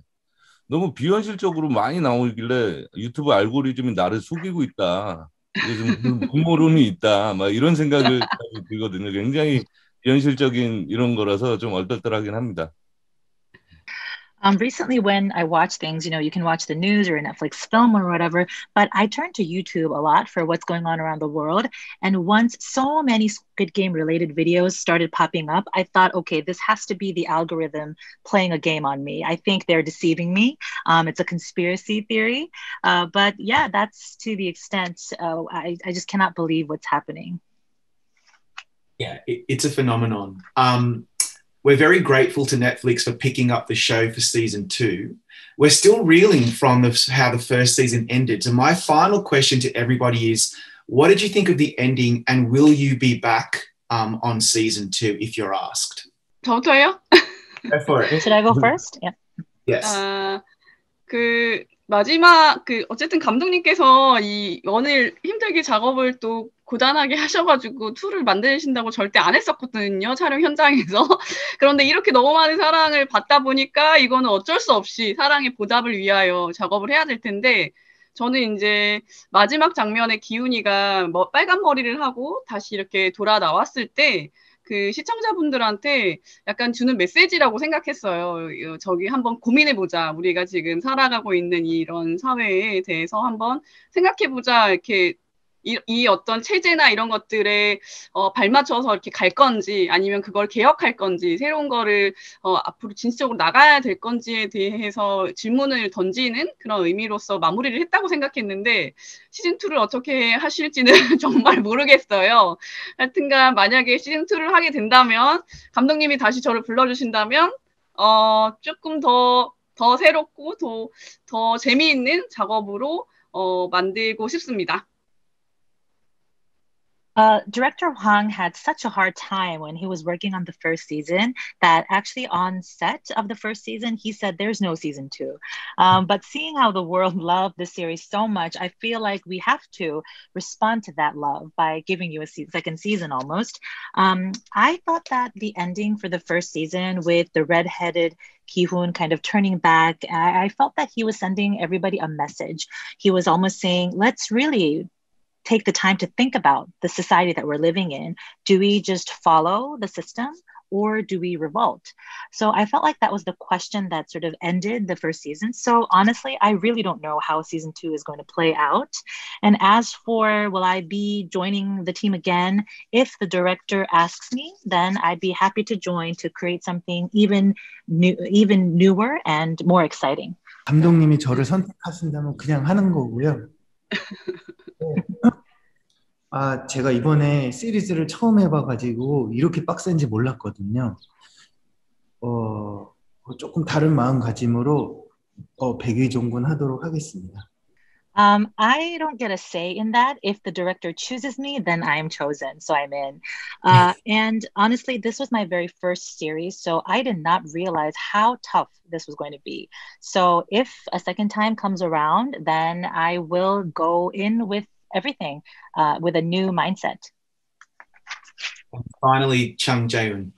너무 비현실적으로 많이 나오길래 유튜브 알고리즘이 나를 속이고 있다. 요즘 음모론이 있다. 막 이런 생각을 들거든요. 굉장히 비현실적인 이런 거라서 좀 얼떨떨하긴 합니다. Um, recently, when I watch things, you know, you can watch the news or a Netflix film or whatever, but I turn to YouTube a lot for what's going on around the world. And once so many Squid Game related videos started popping up, I thought, okay, this has to be the algorithm playing a game on me. I think they're deceiving me. Um, it's a conspiracy theory. Uh, but yeah, that's to the extent uh, I, I just cannot believe what's happening. Yeah, it, it's a phenomenon. Um, we're very grateful to Netflix for picking up the show for season two. We're still reeling from the, how the first season ended. So, my final question to everybody is what did you think of the ending, and will you be back um, on season two if you're asked? 저부터요? Go for it. Should I go first? Yeah. Yes. 아, 그 마지막 그 어쨌든 감독님께서 이 원을 힘들게 작업을 또 고단하게 하셔가지고 툴을 만드신다고 절대 안 했었거든요 촬영 현장에서. 그런데 이렇게 너무 많은 사랑을 받다 보니까 이거는 어쩔 수 없이 사랑의 보답을 위하여 작업을 해야 될 텐데 저는 이제 마지막 장면에 기훈이가 뭐 빨간 머리를 하고 다시 이렇게 돌아 나왔을 때 그 시청자분들한테 약간 주는 메시지라고 생각했어요. 저기 한번 고민해보자. 우리가 지금 살아가고 있는 이런 사회에 대해서 한번 생각해보자. 이렇게 이, 이 어떤 체제나 이런 것들에 어, 발맞춰서 이렇게 갈 건지 아니면 그걸 개혁할 건지 새로운 거를 어, 앞으로 진취적으로 나가야 될 건지에 대해서 질문을 던지는 그런 의미로서 마무리를 했다고 생각했는데 시즌 2를 어떻게 하실지는 정말 모르겠어요. 하여튼간 만약에 시즌 2를 하게 된다면 감독님이 다시 저를 불러주신다면 어, 조금 더 더 새롭고 더, 더 재미있는 작업으로 어, 만들고 싶습니다. Uh, Director Hwang had such a hard time when he was working on the first season that actually on set of the first season, he said there's no season two. Um, but seeing how the world loved the series so much, I feel like we have to respond to that love by giving you a se- second season almost. Um, I thought that the ending for the first season with the redheaded Ki-hoon kind of turning back, I, I felt that he was sending everybody a message. He was almost saying, let's really take the time to think about the society that we're living in. Do we just follow the system or do we revolt? So I felt like that was the question that sort of ended the first season. So honestly, I really don't know how season two is going to play out. And as for will I be joining the team again? If the director asks me, then I'd be happy to join to create something even new, even newer and more exciting. 감독님이 저를 선택하신다면 그냥 하는 거고요. 아, 제가 이번에 시리즈를 처음 해봐가지고 이렇게 빡센지 몰랐거든요. 어, 조금 다른 마음가짐으로 어, 백의종군 하도록 하겠습니다. Um, I don't get a say in that. If the director chooses me, then I am chosen. So I'm in. Uh, and honestly, this was my very first series. So I did not realize how tough this was going to be. So if a second time comes around, then I will go in with everything uh, with a new mindset. Finally, Chung Jae-un.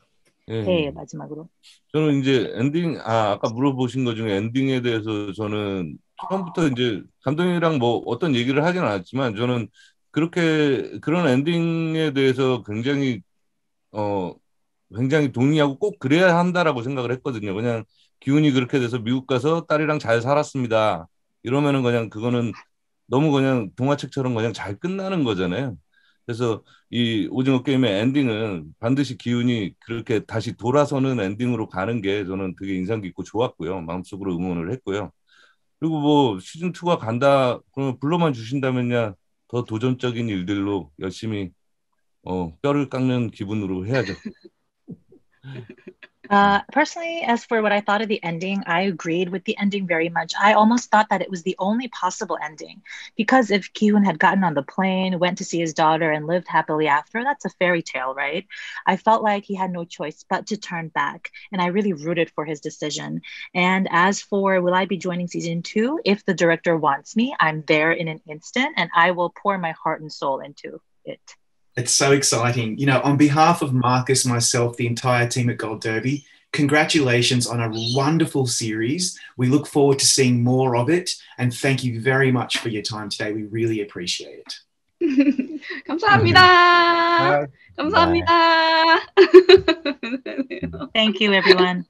예. 네, 마지막으로. 저는 이제 엔딩 아 아까 물어보신 것 중에 엔딩에 대해서 저는 처음부터 이제 감독님이랑 뭐 어떤 얘기를 하지는 않았지만 저는 그렇게 그런 엔딩에 대해서 굉장히 어 굉장히 동의하고 꼭 그래야 한다라고 생각을 했거든요. 그냥 기운이 그렇게 돼서 미국 가서 딸이랑 잘 살았습니다. 이러면은 그냥 그거는 너무 그냥 동화책처럼 그냥 잘 끝나는 거잖아요. 그래서 이 오징어 게임의 엔딩은 반드시 기운이 그렇게 다시 돌아서는 엔딩으로 가는 게 저는 되게 인상 깊고 좋았고요. 마음속으로 응원을 했고요. 그리고 뭐 시즌 2가 간다 그러면 불러만 주신다면야 더 도전적인 일들로 열심히 어, 뼈를 깎는 기분으로 해야죠. Uh, personally, as for what I thought of the ending, I agreed with the ending very much. I almost thought that it was the only possible ending because if Kihoon had gotten on the plane, went to see his daughter, and lived happily after, that's a fairy tale, right? I felt like he had no choice but to turn back, and I really rooted for his decision. And as for will I be joining season two, if the director wants me, I'm there in an instant, and I will pour my heart and soul into it. It's so exciting. You know, on behalf of Marcus, myself, the entire team at Gold Derby, congratulations on a wonderful series. We look forward to seeing more of it. And thank you very much for your time today. We really appreciate it. 감사합니다. 감사합니다. Thank you, everyone.